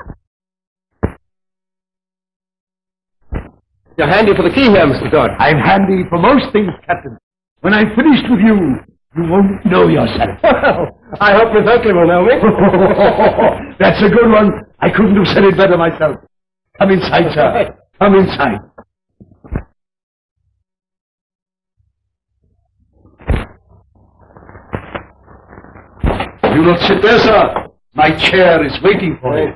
[SPEAKER 3] You're handy for the key here, Mr. Todd.
[SPEAKER 5] I'm handy for most things, Captain. When I'm finished with you, you won't know yourself.
[SPEAKER 3] Well, I hope Miss Oakley will know me.
[SPEAKER 5] That's a good one. I couldn't have said it better myself. Come inside, sir. Come inside. You not sit there, sir. My chair is waiting for you.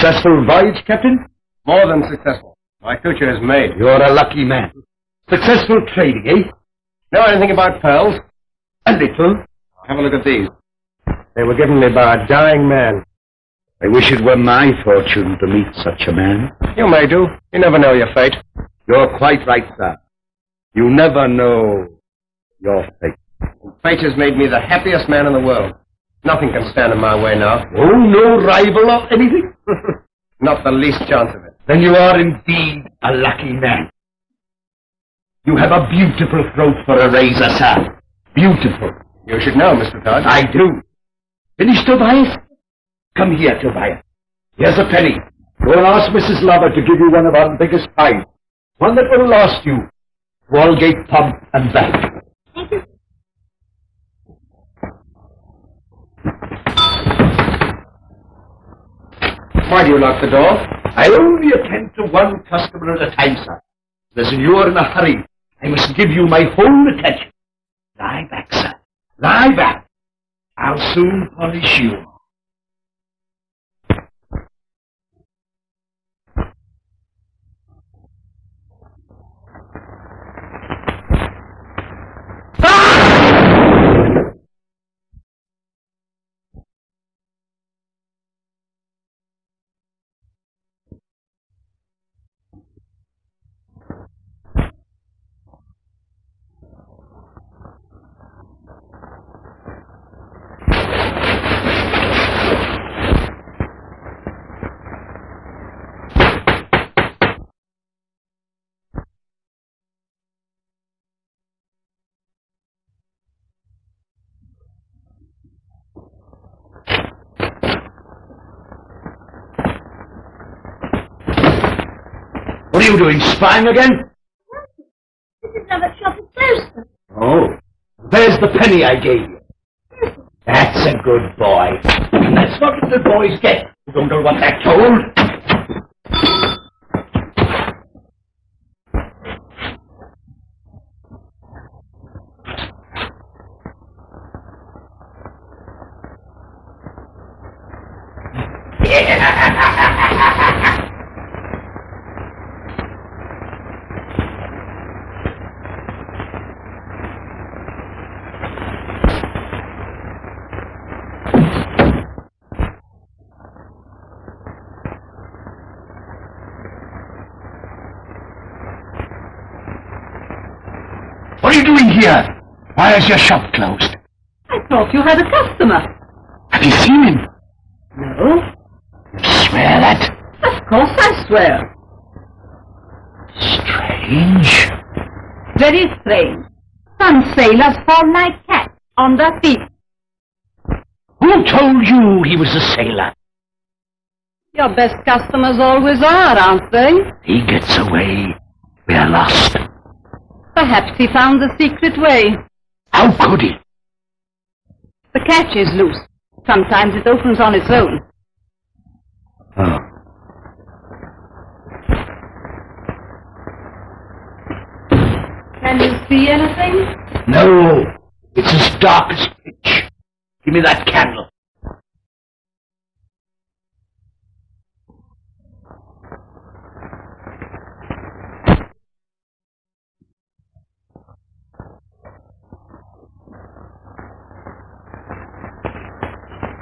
[SPEAKER 5] Successful voyage, Captain?
[SPEAKER 3] More than successful. My future is made.
[SPEAKER 5] You're a lucky man. Successful trading, eh?
[SPEAKER 3] Know anything about pearls?
[SPEAKER 5] A little.
[SPEAKER 3] Have a look at these. They were given me by a dying man.
[SPEAKER 5] I wish it were my fortune to meet such a man.
[SPEAKER 3] You may do. You never know your fate.
[SPEAKER 5] You're quite right, sir. You never know your fate.
[SPEAKER 3] Fate has made me the happiest man in the world. Nothing can stand in my way now.
[SPEAKER 5] Oh, no rival or anything?
[SPEAKER 3] Not the least chance of it.
[SPEAKER 5] Then you are indeed a lucky man. You have a beautiful throat for a razor, sir. Beautiful.
[SPEAKER 3] You should know, Mr. Todd.
[SPEAKER 5] I do. Finished, Tobias? Come here, Tobias. Here's a penny. Go and ask Mrs. Lovett to give you one of our biggest pies. One that will last you. Walgate pub and back.
[SPEAKER 3] Why do you lock the door?
[SPEAKER 5] I only attend to one customer at a time, sir. As you're in a hurry, I must give you my whole attention. Lie back, sir. Lie back. I'll soon polish you. What are you doing, spying again?
[SPEAKER 4] This is another shop of closed.
[SPEAKER 5] Oh, there's the penny I gave you. That's a good boy. That's what little boys get who don't know what they're told. What are you doing here? Why is your shop closed?
[SPEAKER 7] I thought you had a customer.
[SPEAKER 5] Have you seen him?
[SPEAKER 7] No.
[SPEAKER 5] Swear that.
[SPEAKER 7] Of course I swear.
[SPEAKER 5] Strange.
[SPEAKER 7] Very strange. Some sailors fall like cats on their feet.
[SPEAKER 5] Who told you he was a sailor?
[SPEAKER 7] Your best customers always are, aren't they?
[SPEAKER 5] He gets away. We're lost.
[SPEAKER 7] Perhaps he found the secret way.
[SPEAKER 5] How could he?
[SPEAKER 7] The catch is loose. Sometimes it opens on its own.
[SPEAKER 5] Oh.
[SPEAKER 7] Can you see anything?
[SPEAKER 5] No. It's as dark as pitch. Give me that candle.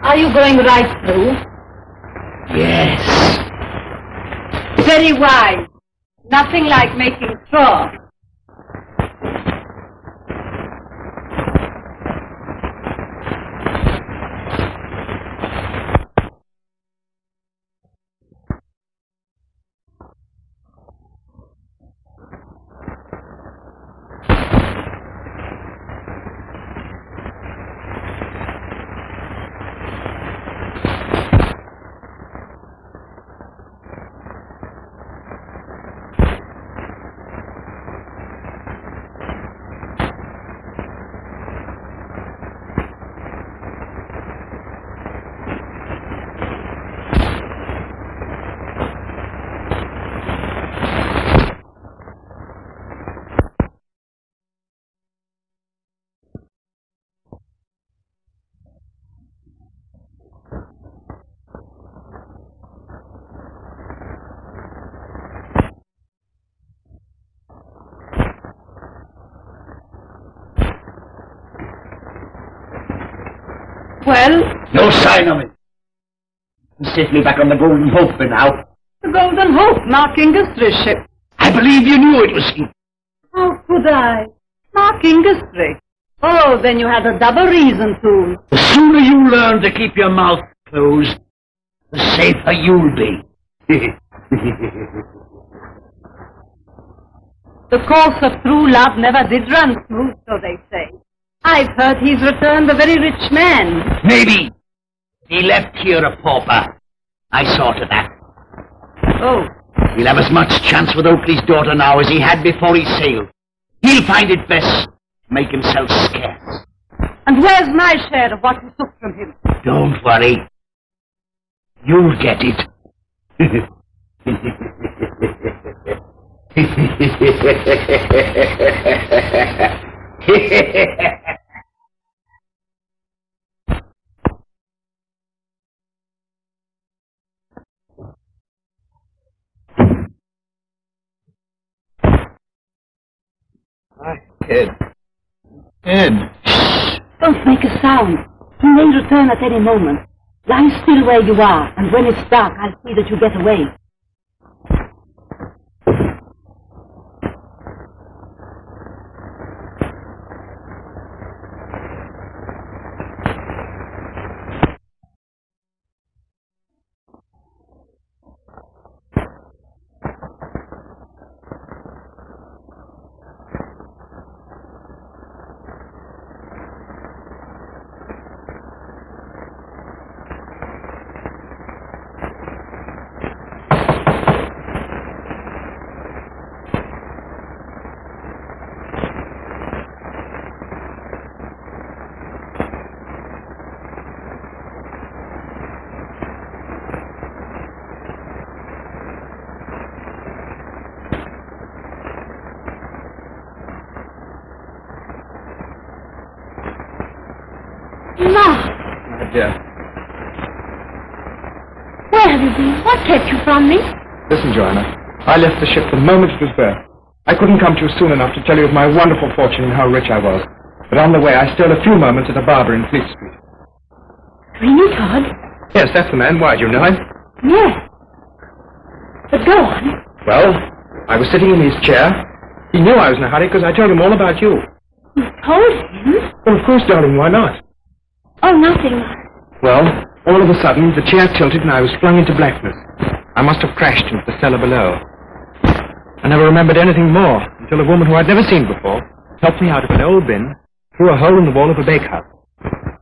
[SPEAKER 7] Are you going right through?
[SPEAKER 5] Yes.
[SPEAKER 7] Very wise. Nothing like making straw. Well,
[SPEAKER 5] No sign of it. He's safely back on the Golden Hope for now.
[SPEAKER 7] the Golden Hope, Mark Ingestree's ship.
[SPEAKER 5] I believe you knew it was he.
[SPEAKER 7] How could I? Mark Ingestree. Oh, then you had a double reason to.
[SPEAKER 5] The sooner you learn to keep your mouth closed, the safer you'll be.
[SPEAKER 7] The course of true love never did run smooth, so they say. I've heard he's returned a very rich man.
[SPEAKER 5] Maybe. He left here a pauper. I saw to that.
[SPEAKER 7] Oh,
[SPEAKER 5] He'll have as much chance with Oakley's daughter now as he had before he sailed. He'll find it best to make himself scarce.
[SPEAKER 7] and where's my share of what you took from him?
[SPEAKER 5] Don't worry. You'll get it.
[SPEAKER 3] Ed. Ed.
[SPEAKER 7] Don't make a sound. He may return at any moment. Lie still where you are, and when it's dark, I'll see that you get away. Mark,
[SPEAKER 3] Yeah.
[SPEAKER 4] Where have you What you from me?
[SPEAKER 3] Listen, Joanna. I left the ship the moment it was there. I couldn't come to you soon enough to tell you of my wonderful fortune and how rich I was. But on the way, I stole a few moments at a barber in Fleet Street.
[SPEAKER 4] Sweeney Todd?
[SPEAKER 3] Yes, that's the man. Why, do you know him?
[SPEAKER 4] Yes. But go on.
[SPEAKER 3] Well, I was sitting in his chair. He knew I was in a hurry because I told him all about you.
[SPEAKER 4] You told him?
[SPEAKER 3] Well, of course, darling, why not?
[SPEAKER 4] Oh, nothing.
[SPEAKER 3] Well, all of a sudden, the chair tilted and I was flung into blackness. I must have crashed into the cellar below. I never remembered anything more until a woman who I'd never seen before helped me out of an old bin through a hole in the wall of a bakehouse.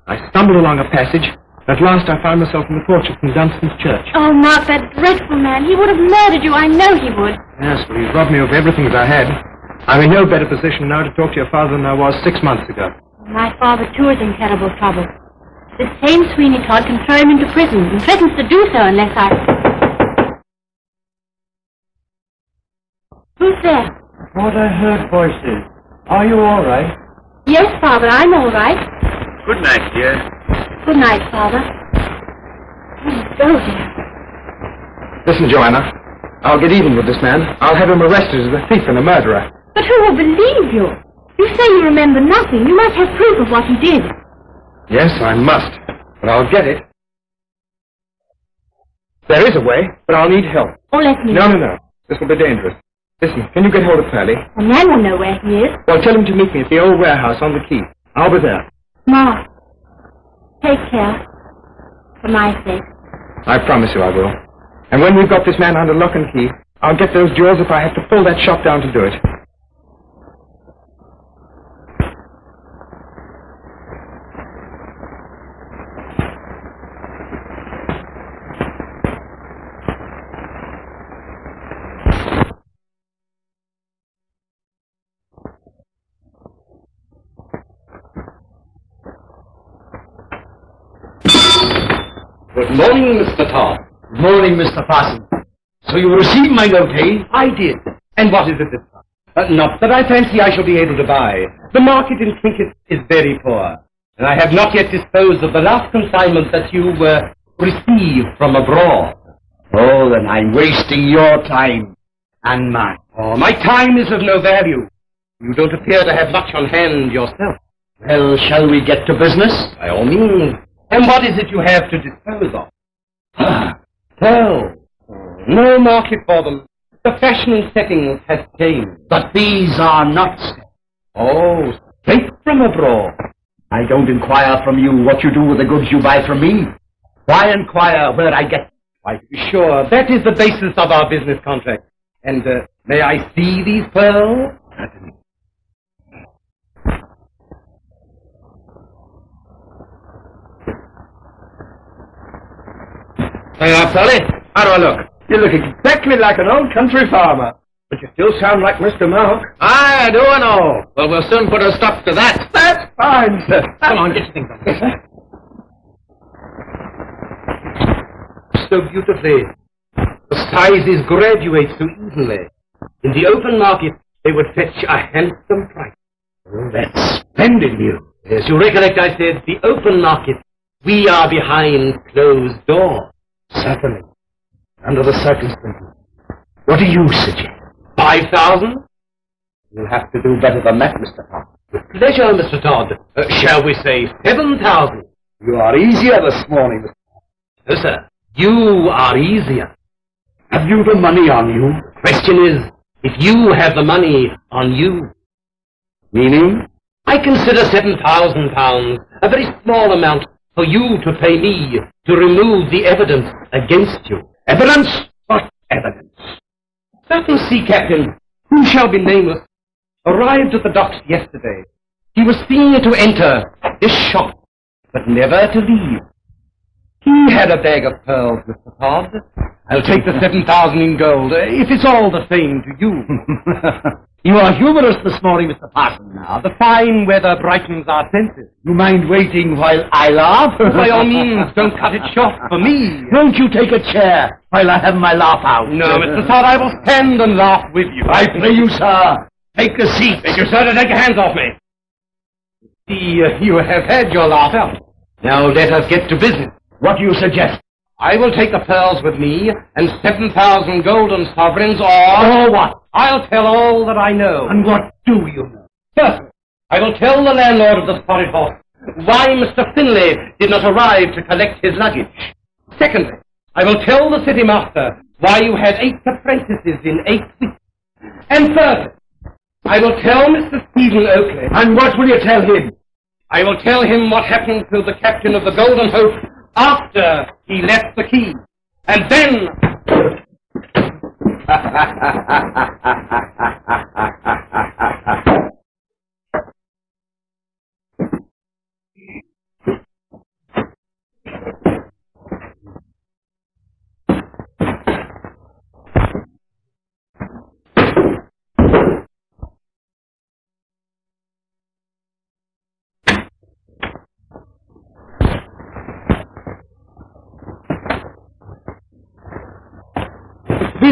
[SPEAKER 3] I stumbled along a passage. At last, I found myself in the porch of St. Dunstan's Church.
[SPEAKER 4] Oh, Mark, that dreadful man. He would have murdered you. I know he would.
[SPEAKER 3] Yes, but he's robbed me of everything that I had. I'm in no better position now to talk to your father than I was six months ago.
[SPEAKER 4] My father, too, is in terrible trouble. This same Sweeney Todd can throw him into prison and threatens to do so unless I... Who's there?
[SPEAKER 11] Thought I heard voices. Are you all right?
[SPEAKER 4] Yes, Father, I'm all right.
[SPEAKER 12] Good night, dear.
[SPEAKER 4] Good night, Father. Oh, go, dear.
[SPEAKER 3] Listen, Joanna. I'll get even with this man. I'll have him arrested as a thief and a murderer.
[SPEAKER 4] But who will believe you? You say you remember nothing. You must have proof of what he did.
[SPEAKER 3] Yes, I must. But I'll get it. There is a way, but I'll need help.
[SPEAKER 4] Oh, let me
[SPEAKER 3] No, no, no. This will be dangerous. Listen, can you get hold of Curly?
[SPEAKER 4] The man will know where he is.
[SPEAKER 3] Well, tell him to meet me at the old warehouse on the quay. I'll be there.
[SPEAKER 4] Mark, take care. For my sake.
[SPEAKER 3] I promise you I will. And when we've got this man under lock and key, I'll get those jewels if I have to pull that shop down to do it.
[SPEAKER 6] Good morning, Mr. Todd.
[SPEAKER 5] Morning, Mr. Parson. So you received my note, eh?
[SPEAKER 6] I did. And what is it this time? Uh, not that I fancy I shall be able to buy. The market in trinkets is very poor. And I have not yet disposed of the last consignment that you uh, received from abroad.
[SPEAKER 5] Oh, then I'm wasting your time and mine.
[SPEAKER 6] Oh, my time is of no value. You don't appear to have much on hand yourself.
[SPEAKER 5] Well, shall we get to business?
[SPEAKER 6] By all means. And what is it you have to dispose of?
[SPEAKER 5] Ah,
[SPEAKER 6] Pearls. No market for them. The fashion and settings has changed.
[SPEAKER 5] but these are not.
[SPEAKER 6] Oh, straight from abroad.
[SPEAKER 5] I don't inquire from you what you do with the goods you buy from me. Why inquire where I get? them?
[SPEAKER 6] Why, to be sure, that is the basis of our business contract. And uh, may I see these pearls?
[SPEAKER 3] Hey, now, Sally, how do I look? You look exactly like an old country farmer. But you still sound like Mr. Mark.
[SPEAKER 6] I do and all. Well, we'll soon put a stop to that.
[SPEAKER 3] That's fine, sir.
[SPEAKER 6] Come on, get your things on. so beautifully. The sizes graduate so evenly. In the open market, they would fetch a handsome price. Oh, that's splendid news. Yes, you recollect I said the open market. We are behind closed doors.
[SPEAKER 3] Certainly. Under the circumstances. What do you suggest?
[SPEAKER 6] Five thousand?
[SPEAKER 3] You'll have to do better than that, Mr. Todd.
[SPEAKER 6] With pleasure, Mr. Todd. Uh, shall we say seven thousand?
[SPEAKER 3] You are easier this morning, Mr.
[SPEAKER 6] No, sir. You are easier.
[SPEAKER 3] Have you the money on you?
[SPEAKER 6] Question is, if you have the money on you,
[SPEAKER 3] Meaning?
[SPEAKER 6] I consider seven thousand pounds a very small amount for you to pay me to remove the evidence against you.
[SPEAKER 3] Evidence? What evidence?
[SPEAKER 6] Certain sea captain, who shall be nameless, arrived at the docks yesterday. He was seen to enter this shop, but never to leave. He had a bag of pearls, Mr. Todd. I'll take the seven thousand in gold, uh, if it's all the same to you.
[SPEAKER 5] You are humorous this morning, Mr. Parson.
[SPEAKER 6] Now, the fine weather brightens our senses.
[SPEAKER 5] You mind waiting while I laugh?
[SPEAKER 6] By all means, don't cut it short for me.
[SPEAKER 5] Won't you take a chair while I have my laugh out?
[SPEAKER 6] No, Mr. Todd, I will stand and laugh with you.
[SPEAKER 5] I pray you, sir. Take a seat.
[SPEAKER 6] Thank you, sir, to take your hands off me. See, uh, you have had your laugh out. Now let us get to business.
[SPEAKER 5] What do you suggest?
[SPEAKER 6] I will take the pearls with me and 7,000 golden sovereigns or...
[SPEAKER 5] Or what?
[SPEAKER 6] I'll tell all that I know.
[SPEAKER 5] And what do you know?
[SPEAKER 6] First, I will tell the landlord of the Spotted Horse why Mr. Finlay did not arrive to collect his luggage. Secondly, I will tell the city master why you had eight apprentices in eight weeks. And thirdly, I will tell Mr. Stephen Oakley.
[SPEAKER 5] And what will you tell him?
[SPEAKER 6] I will tell him what happened to the captain of the Golden Hope after he left the quay. And then...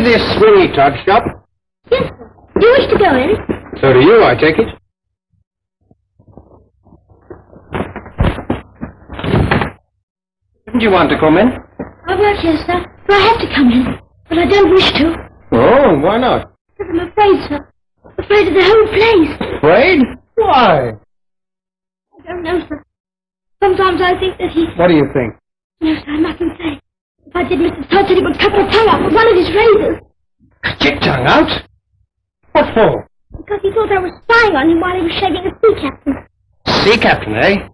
[SPEAKER 3] This Sweeney Todd shop?
[SPEAKER 4] Yes, sir. Do you wish to go in?
[SPEAKER 3] So do you, I take it. Didn't you want to come in?
[SPEAKER 4] I work here, sir. So I have to come in. But I don't wish to.
[SPEAKER 3] Oh, why not?
[SPEAKER 4] Because I'm afraid, sir. Afraid of the whole place.
[SPEAKER 3] Afraid? Why?
[SPEAKER 4] I don't know, sir. Sometimes I think that he...
[SPEAKER 3] What do you think?
[SPEAKER 4] No, sir, I mustn't say.
[SPEAKER 13] I did, Mr. Todd said he would cut my tongue out with one of his razors.
[SPEAKER 10] Cut your tongue out? What for?
[SPEAKER 13] Because he thought I was spying on him while he was shaving a sea captain.
[SPEAKER 10] Sea captain, eh?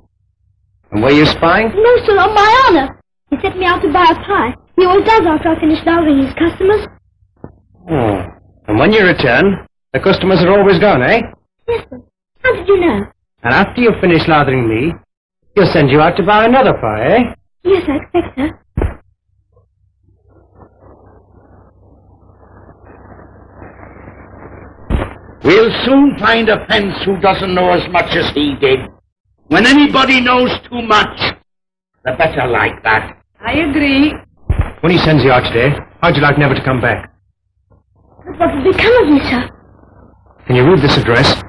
[SPEAKER 10] And were you spying?
[SPEAKER 13] No, sir, on my honor. He sent me out to buy a pie. He always does after I finish lathering his customers.
[SPEAKER 10] Oh. And when you return, the customers are always gone, eh?
[SPEAKER 13] Yes, sir. How did you know?
[SPEAKER 10] And after you've finished lathering me, he'll send you out to buy another pie, eh?
[SPEAKER 13] Yes, I expect so.
[SPEAKER 5] We'll soon find a fence who doesn't know as much as he did. When anybody knows too much, the better like that.
[SPEAKER 7] I agree.
[SPEAKER 10] When he sends you out today, how'd you like never to come back?
[SPEAKER 13] But what will become of me, sir?
[SPEAKER 10] Can you read this address?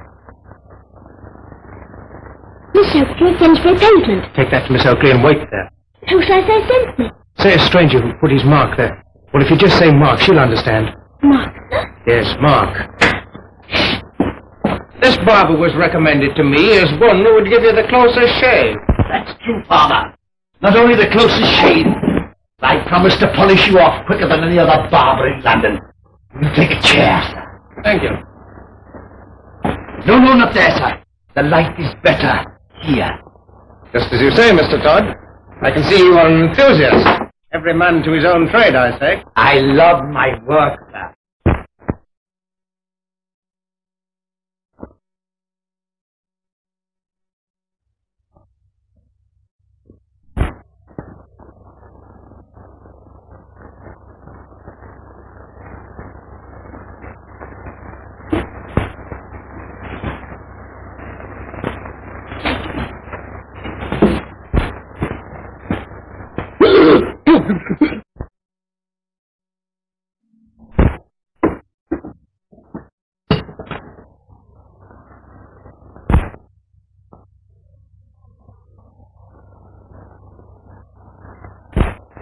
[SPEAKER 13] Miss Oakley, Finsbury Pavement.
[SPEAKER 10] Take that to Miss Oakley and wait there.
[SPEAKER 13] Who shall I say sent me?
[SPEAKER 10] Say a stranger who put his mark there. Well, if you just say Mark, she'll understand.
[SPEAKER 13] Mark.
[SPEAKER 10] Yes, Mark. This barber was recommended to me as one who would give you the closest shave.
[SPEAKER 5] That's true, Father. Not only the closest shave, I promise to polish you off quicker than any other barber in London. You take a chair, sir.
[SPEAKER 10] Thank you.
[SPEAKER 5] No, no, not there, sir. The light is better here.
[SPEAKER 10] Just as you say, Mr. Todd. I can see you are an enthusiast. Every man to his own trade, I say.
[SPEAKER 5] I love my work, sir.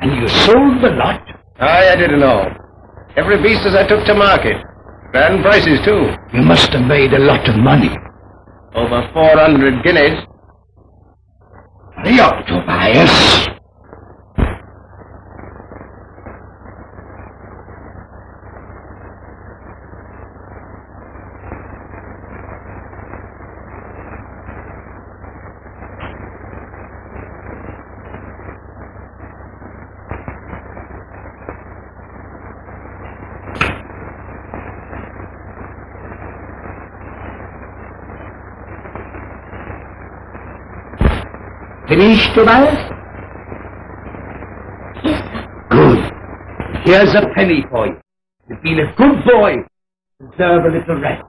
[SPEAKER 5] And you sold the lot?
[SPEAKER 10] Aye, I didn't know. Every beast as I took to market. Grand prices, too.
[SPEAKER 5] You must have made a lot of money.
[SPEAKER 10] Over 400 guineas.
[SPEAKER 5] Hurry up, Tobias. Finished, Tobias? Good. Here's a penny for you. You've been a good boy. Deserve a little rest.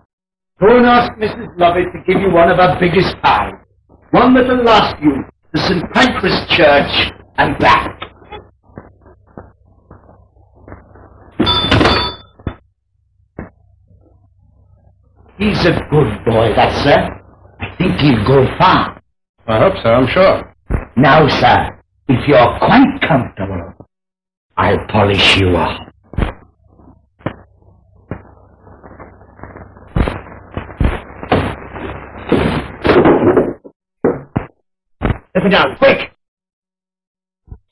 [SPEAKER 5] Go and ask Mrs. Lovett to give you one of her biggest pies. One that'll last you to St. Pancras Church and back. He's a good boy, that sir. I think he'll go far.
[SPEAKER 10] I hope so, I'm sure.
[SPEAKER 5] Now, sir, if you're quite comfortable, I'll polish you off. Let me down, quick!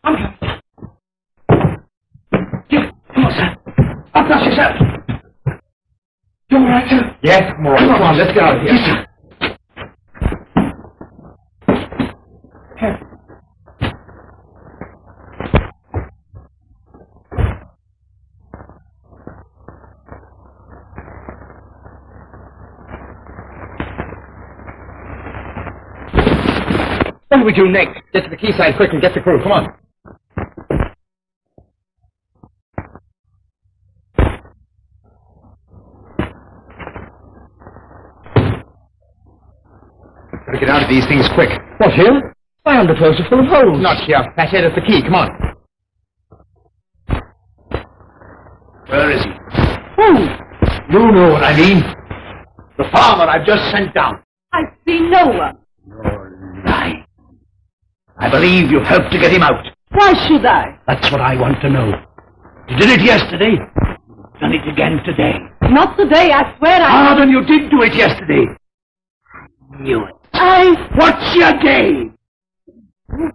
[SPEAKER 5] Come on. Here, come on, sir. Up yourself. You all right, sir? Yes, come on. Come on, let's get out of here. Yes, sir.
[SPEAKER 10] What do we do next? Get to the quayside quick and get the crew. Come on. Gotta get out of these things quick.
[SPEAKER 5] What, here? My underclothes are full of holes.
[SPEAKER 10] Not here. Fathead at the quay. Come on.
[SPEAKER 5] Where is he? Who? You know what I mean. The farmer I've just sent down.
[SPEAKER 7] I see no one.
[SPEAKER 5] I believe you helped to get him out.
[SPEAKER 7] Why should I?
[SPEAKER 5] That's what I want to know. You did it yesterday. You've done it again today.
[SPEAKER 7] Not today, I swear I...
[SPEAKER 5] Ah, then you did do it yesterday. I knew it.
[SPEAKER 7] I
[SPEAKER 5] What's your game?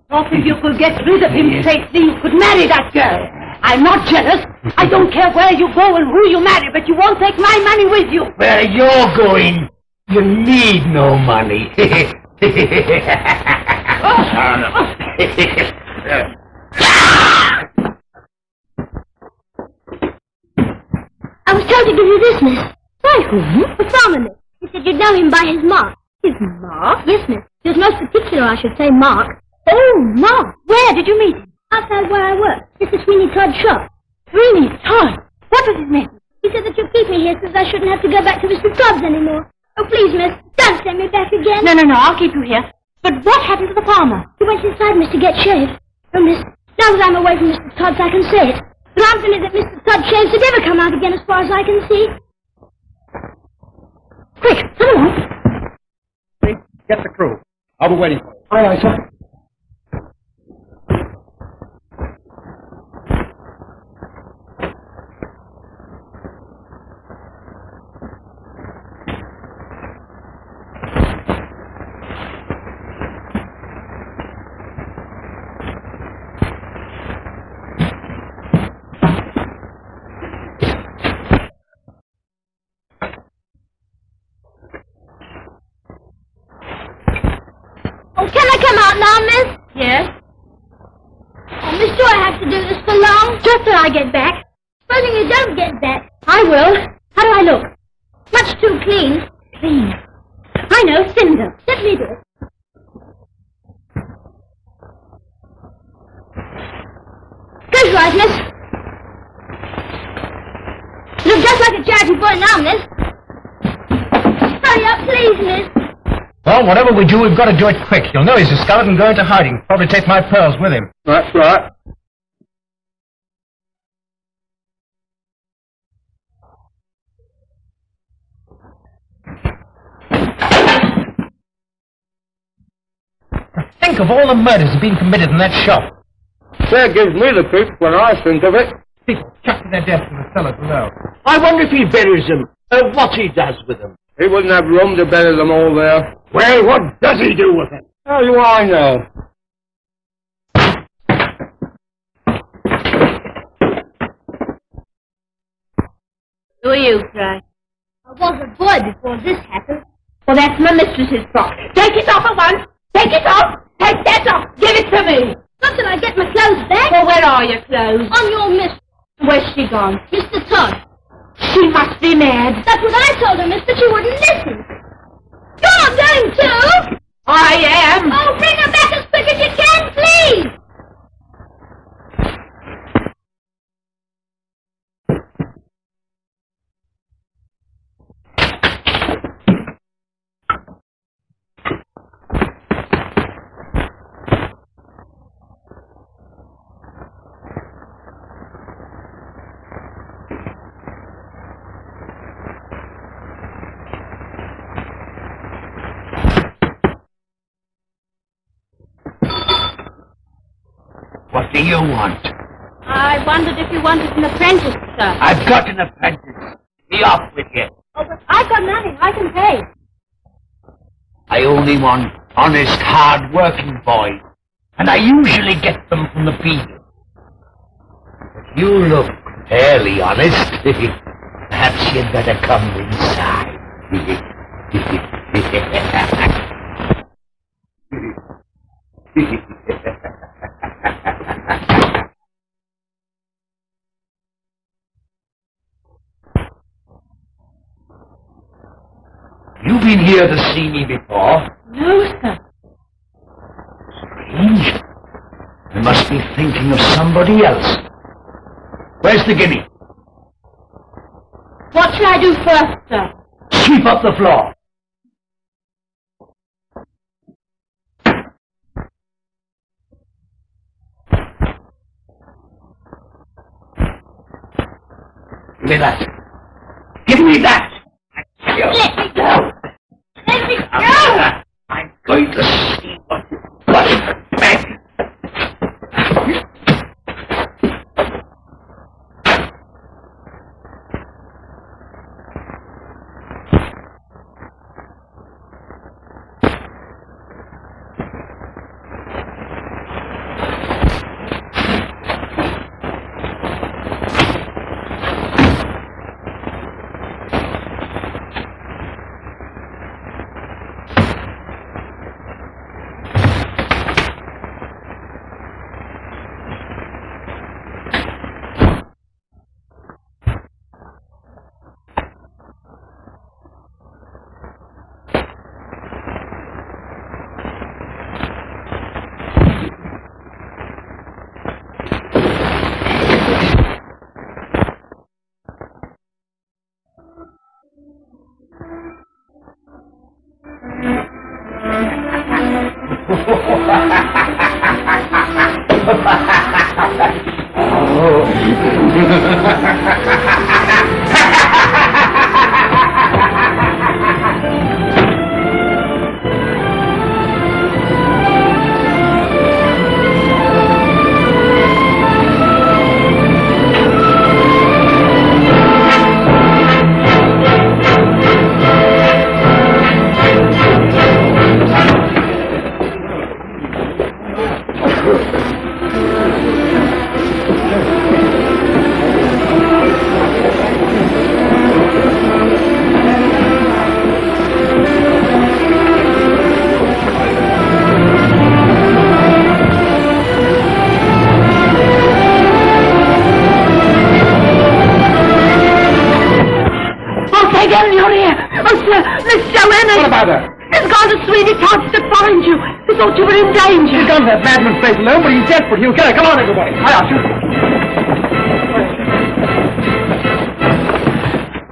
[SPEAKER 7] thought if you could get rid of him safely, you could marry that girl.
[SPEAKER 4] I'm not jealous. I don't care where you go and who you marry, but you won't take my money with you.
[SPEAKER 5] Where you're going, you need no money.
[SPEAKER 13] I was told to give you this, miss. By whom? The farmer, miss. He said you'd know him by his mark. His mark? Yes, miss. He was most particular, I should say, mark.
[SPEAKER 4] Oh, Mark. Where did you meet him?
[SPEAKER 13] Outside where I work. Mr. Sweeney Todd's shop.
[SPEAKER 4] Sweeney Todd. What was his name?
[SPEAKER 13] He said that you'd keep me here that I shouldn't have to go back to Mr. Todd's anymore. Oh, please, miss, don't send me back again.
[SPEAKER 4] No, no, no, I'll keep you here. But what happened to the farmer?
[SPEAKER 13] He went inside, miss, to get shaved. Oh, miss, now that I'm away from Mr. Todd's, I can say it. But I'm feeling that Mr. Todd shaves to never come out again as far as I can see.
[SPEAKER 4] Quick, come along.
[SPEAKER 2] Get the crew. I'll be waiting for you.
[SPEAKER 5] Aye, aye, sir.
[SPEAKER 13] Oh, can I come out now, miss?
[SPEAKER 4] Yes?
[SPEAKER 13] Oh, miss, do I have to do this for long? Just till I get back. Supposing you don't get back.
[SPEAKER 4] I will. How do I look?
[SPEAKER 13] Much too clean.
[SPEAKER 4] Clean. I know, Cinder.
[SPEAKER 13] Let me do it. That's right, miss. Look just like a charity boy now, miss. Hurry up, please, miss.
[SPEAKER 2] Well, whatever we do, we've got to do it quick. You'll know he's a skeleton going to hiding. Probably take my pearls with him.
[SPEAKER 3] That's right.
[SPEAKER 2] Think of all the murders that have been committed in that shop.
[SPEAKER 3] That gives me the creeps when I think of it.
[SPEAKER 2] People chucked to their deaths in the cellars below.
[SPEAKER 5] I wonder if he buries them, or what he does with them.
[SPEAKER 3] He wouldn't have room to bury them all there.
[SPEAKER 5] Well, what does he do with them?
[SPEAKER 3] How do I know?
[SPEAKER 4] Who are you, Fry?
[SPEAKER 13] I was a boy before this happened.
[SPEAKER 4] Well, that's my mistress's frock. Take it off at once. Take it off. Take that off. Give it to me.
[SPEAKER 13] Not till I get my clothes back.
[SPEAKER 4] Well, where are your clothes?
[SPEAKER 13] On your miss,
[SPEAKER 4] Where's she gone?
[SPEAKER 13] Mr. Todd.
[SPEAKER 4] She must be mad.
[SPEAKER 13] That's what I told her, miss, but she wouldn't listen. You're going to.
[SPEAKER 4] I am.
[SPEAKER 13] Oh, bring her back as quick as you can, please.
[SPEAKER 5] What do you want?
[SPEAKER 4] I wondered if you wanted an apprentice, sir.
[SPEAKER 5] I've got an apprentice. Be off with you.
[SPEAKER 13] Oh, but I've got nothing. I can pay.
[SPEAKER 5] I only want honest, hard-working boys, and I usually get them from the beadle. But you look fairly honest. Perhaps you'd better come inside. you been here to see me before?
[SPEAKER 4] No, sir.
[SPEAKER 5] Strange. I must be thinking of somebody else. Where's the guinea?
[SPEAKER 4] What shall I do first, sir?
[SPEAKER 5] Sweep up the floor. Give me that. Give me that.
[SPEAKER 13] Let me go. Let me go.
[SPEAKER 5] I'm to to find you. We thought you were in danger.
[SPEAKER 3] He's gone to that madman's place alone, but he's desperate. He'll get her. Come on, everybody. Hi, Archie.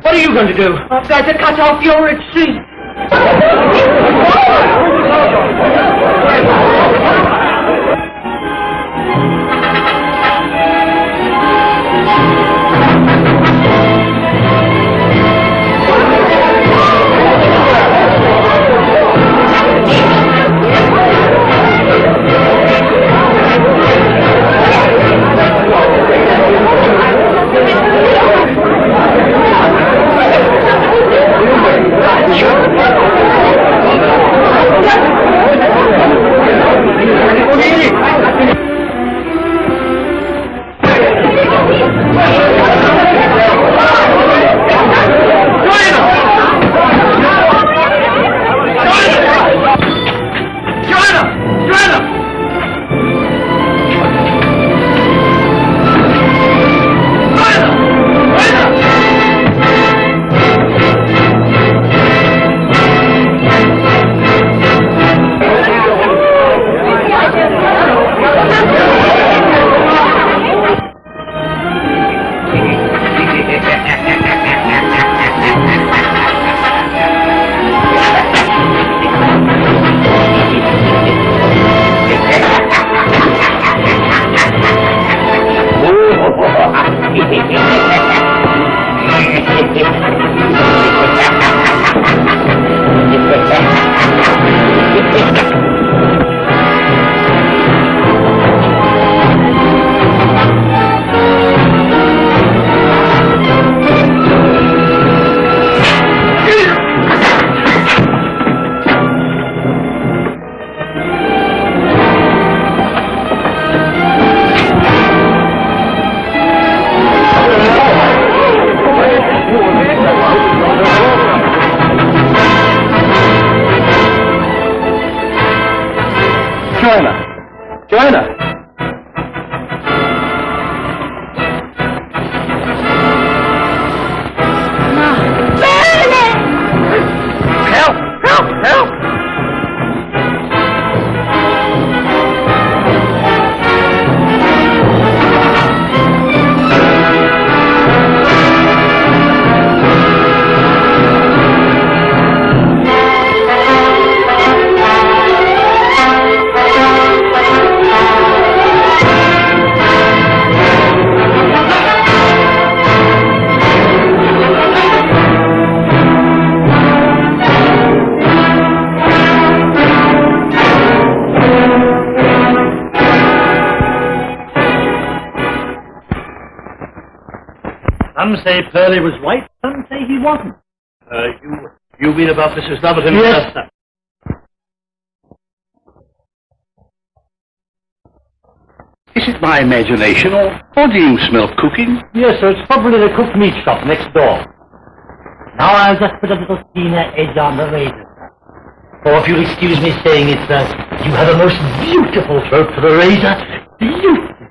[SPEAKER 14] What are you going to do?
[SPEAKER 5] I've got to cut off your retreat.
[SPEAKER 3] Johanna.
[SPEAKER 14] Some say Pearlie was right, some say he wasn't. Uh, you, you mean about Mrs. Loverton?
[SPEAKER 3] Yes.
[SPEAKER 14] Uh,
[SPEAKER 8] Is it my imagination, or, or do you smell cooking?
[SPEAKER 14] Yes, sir, it's probably the cooked meat shop next door. Now I'll just put a little thinner edge on the razor, sir. Or if you'll excuse me saying it, sir, you have a most beautiful throat for the razor. Beautiful.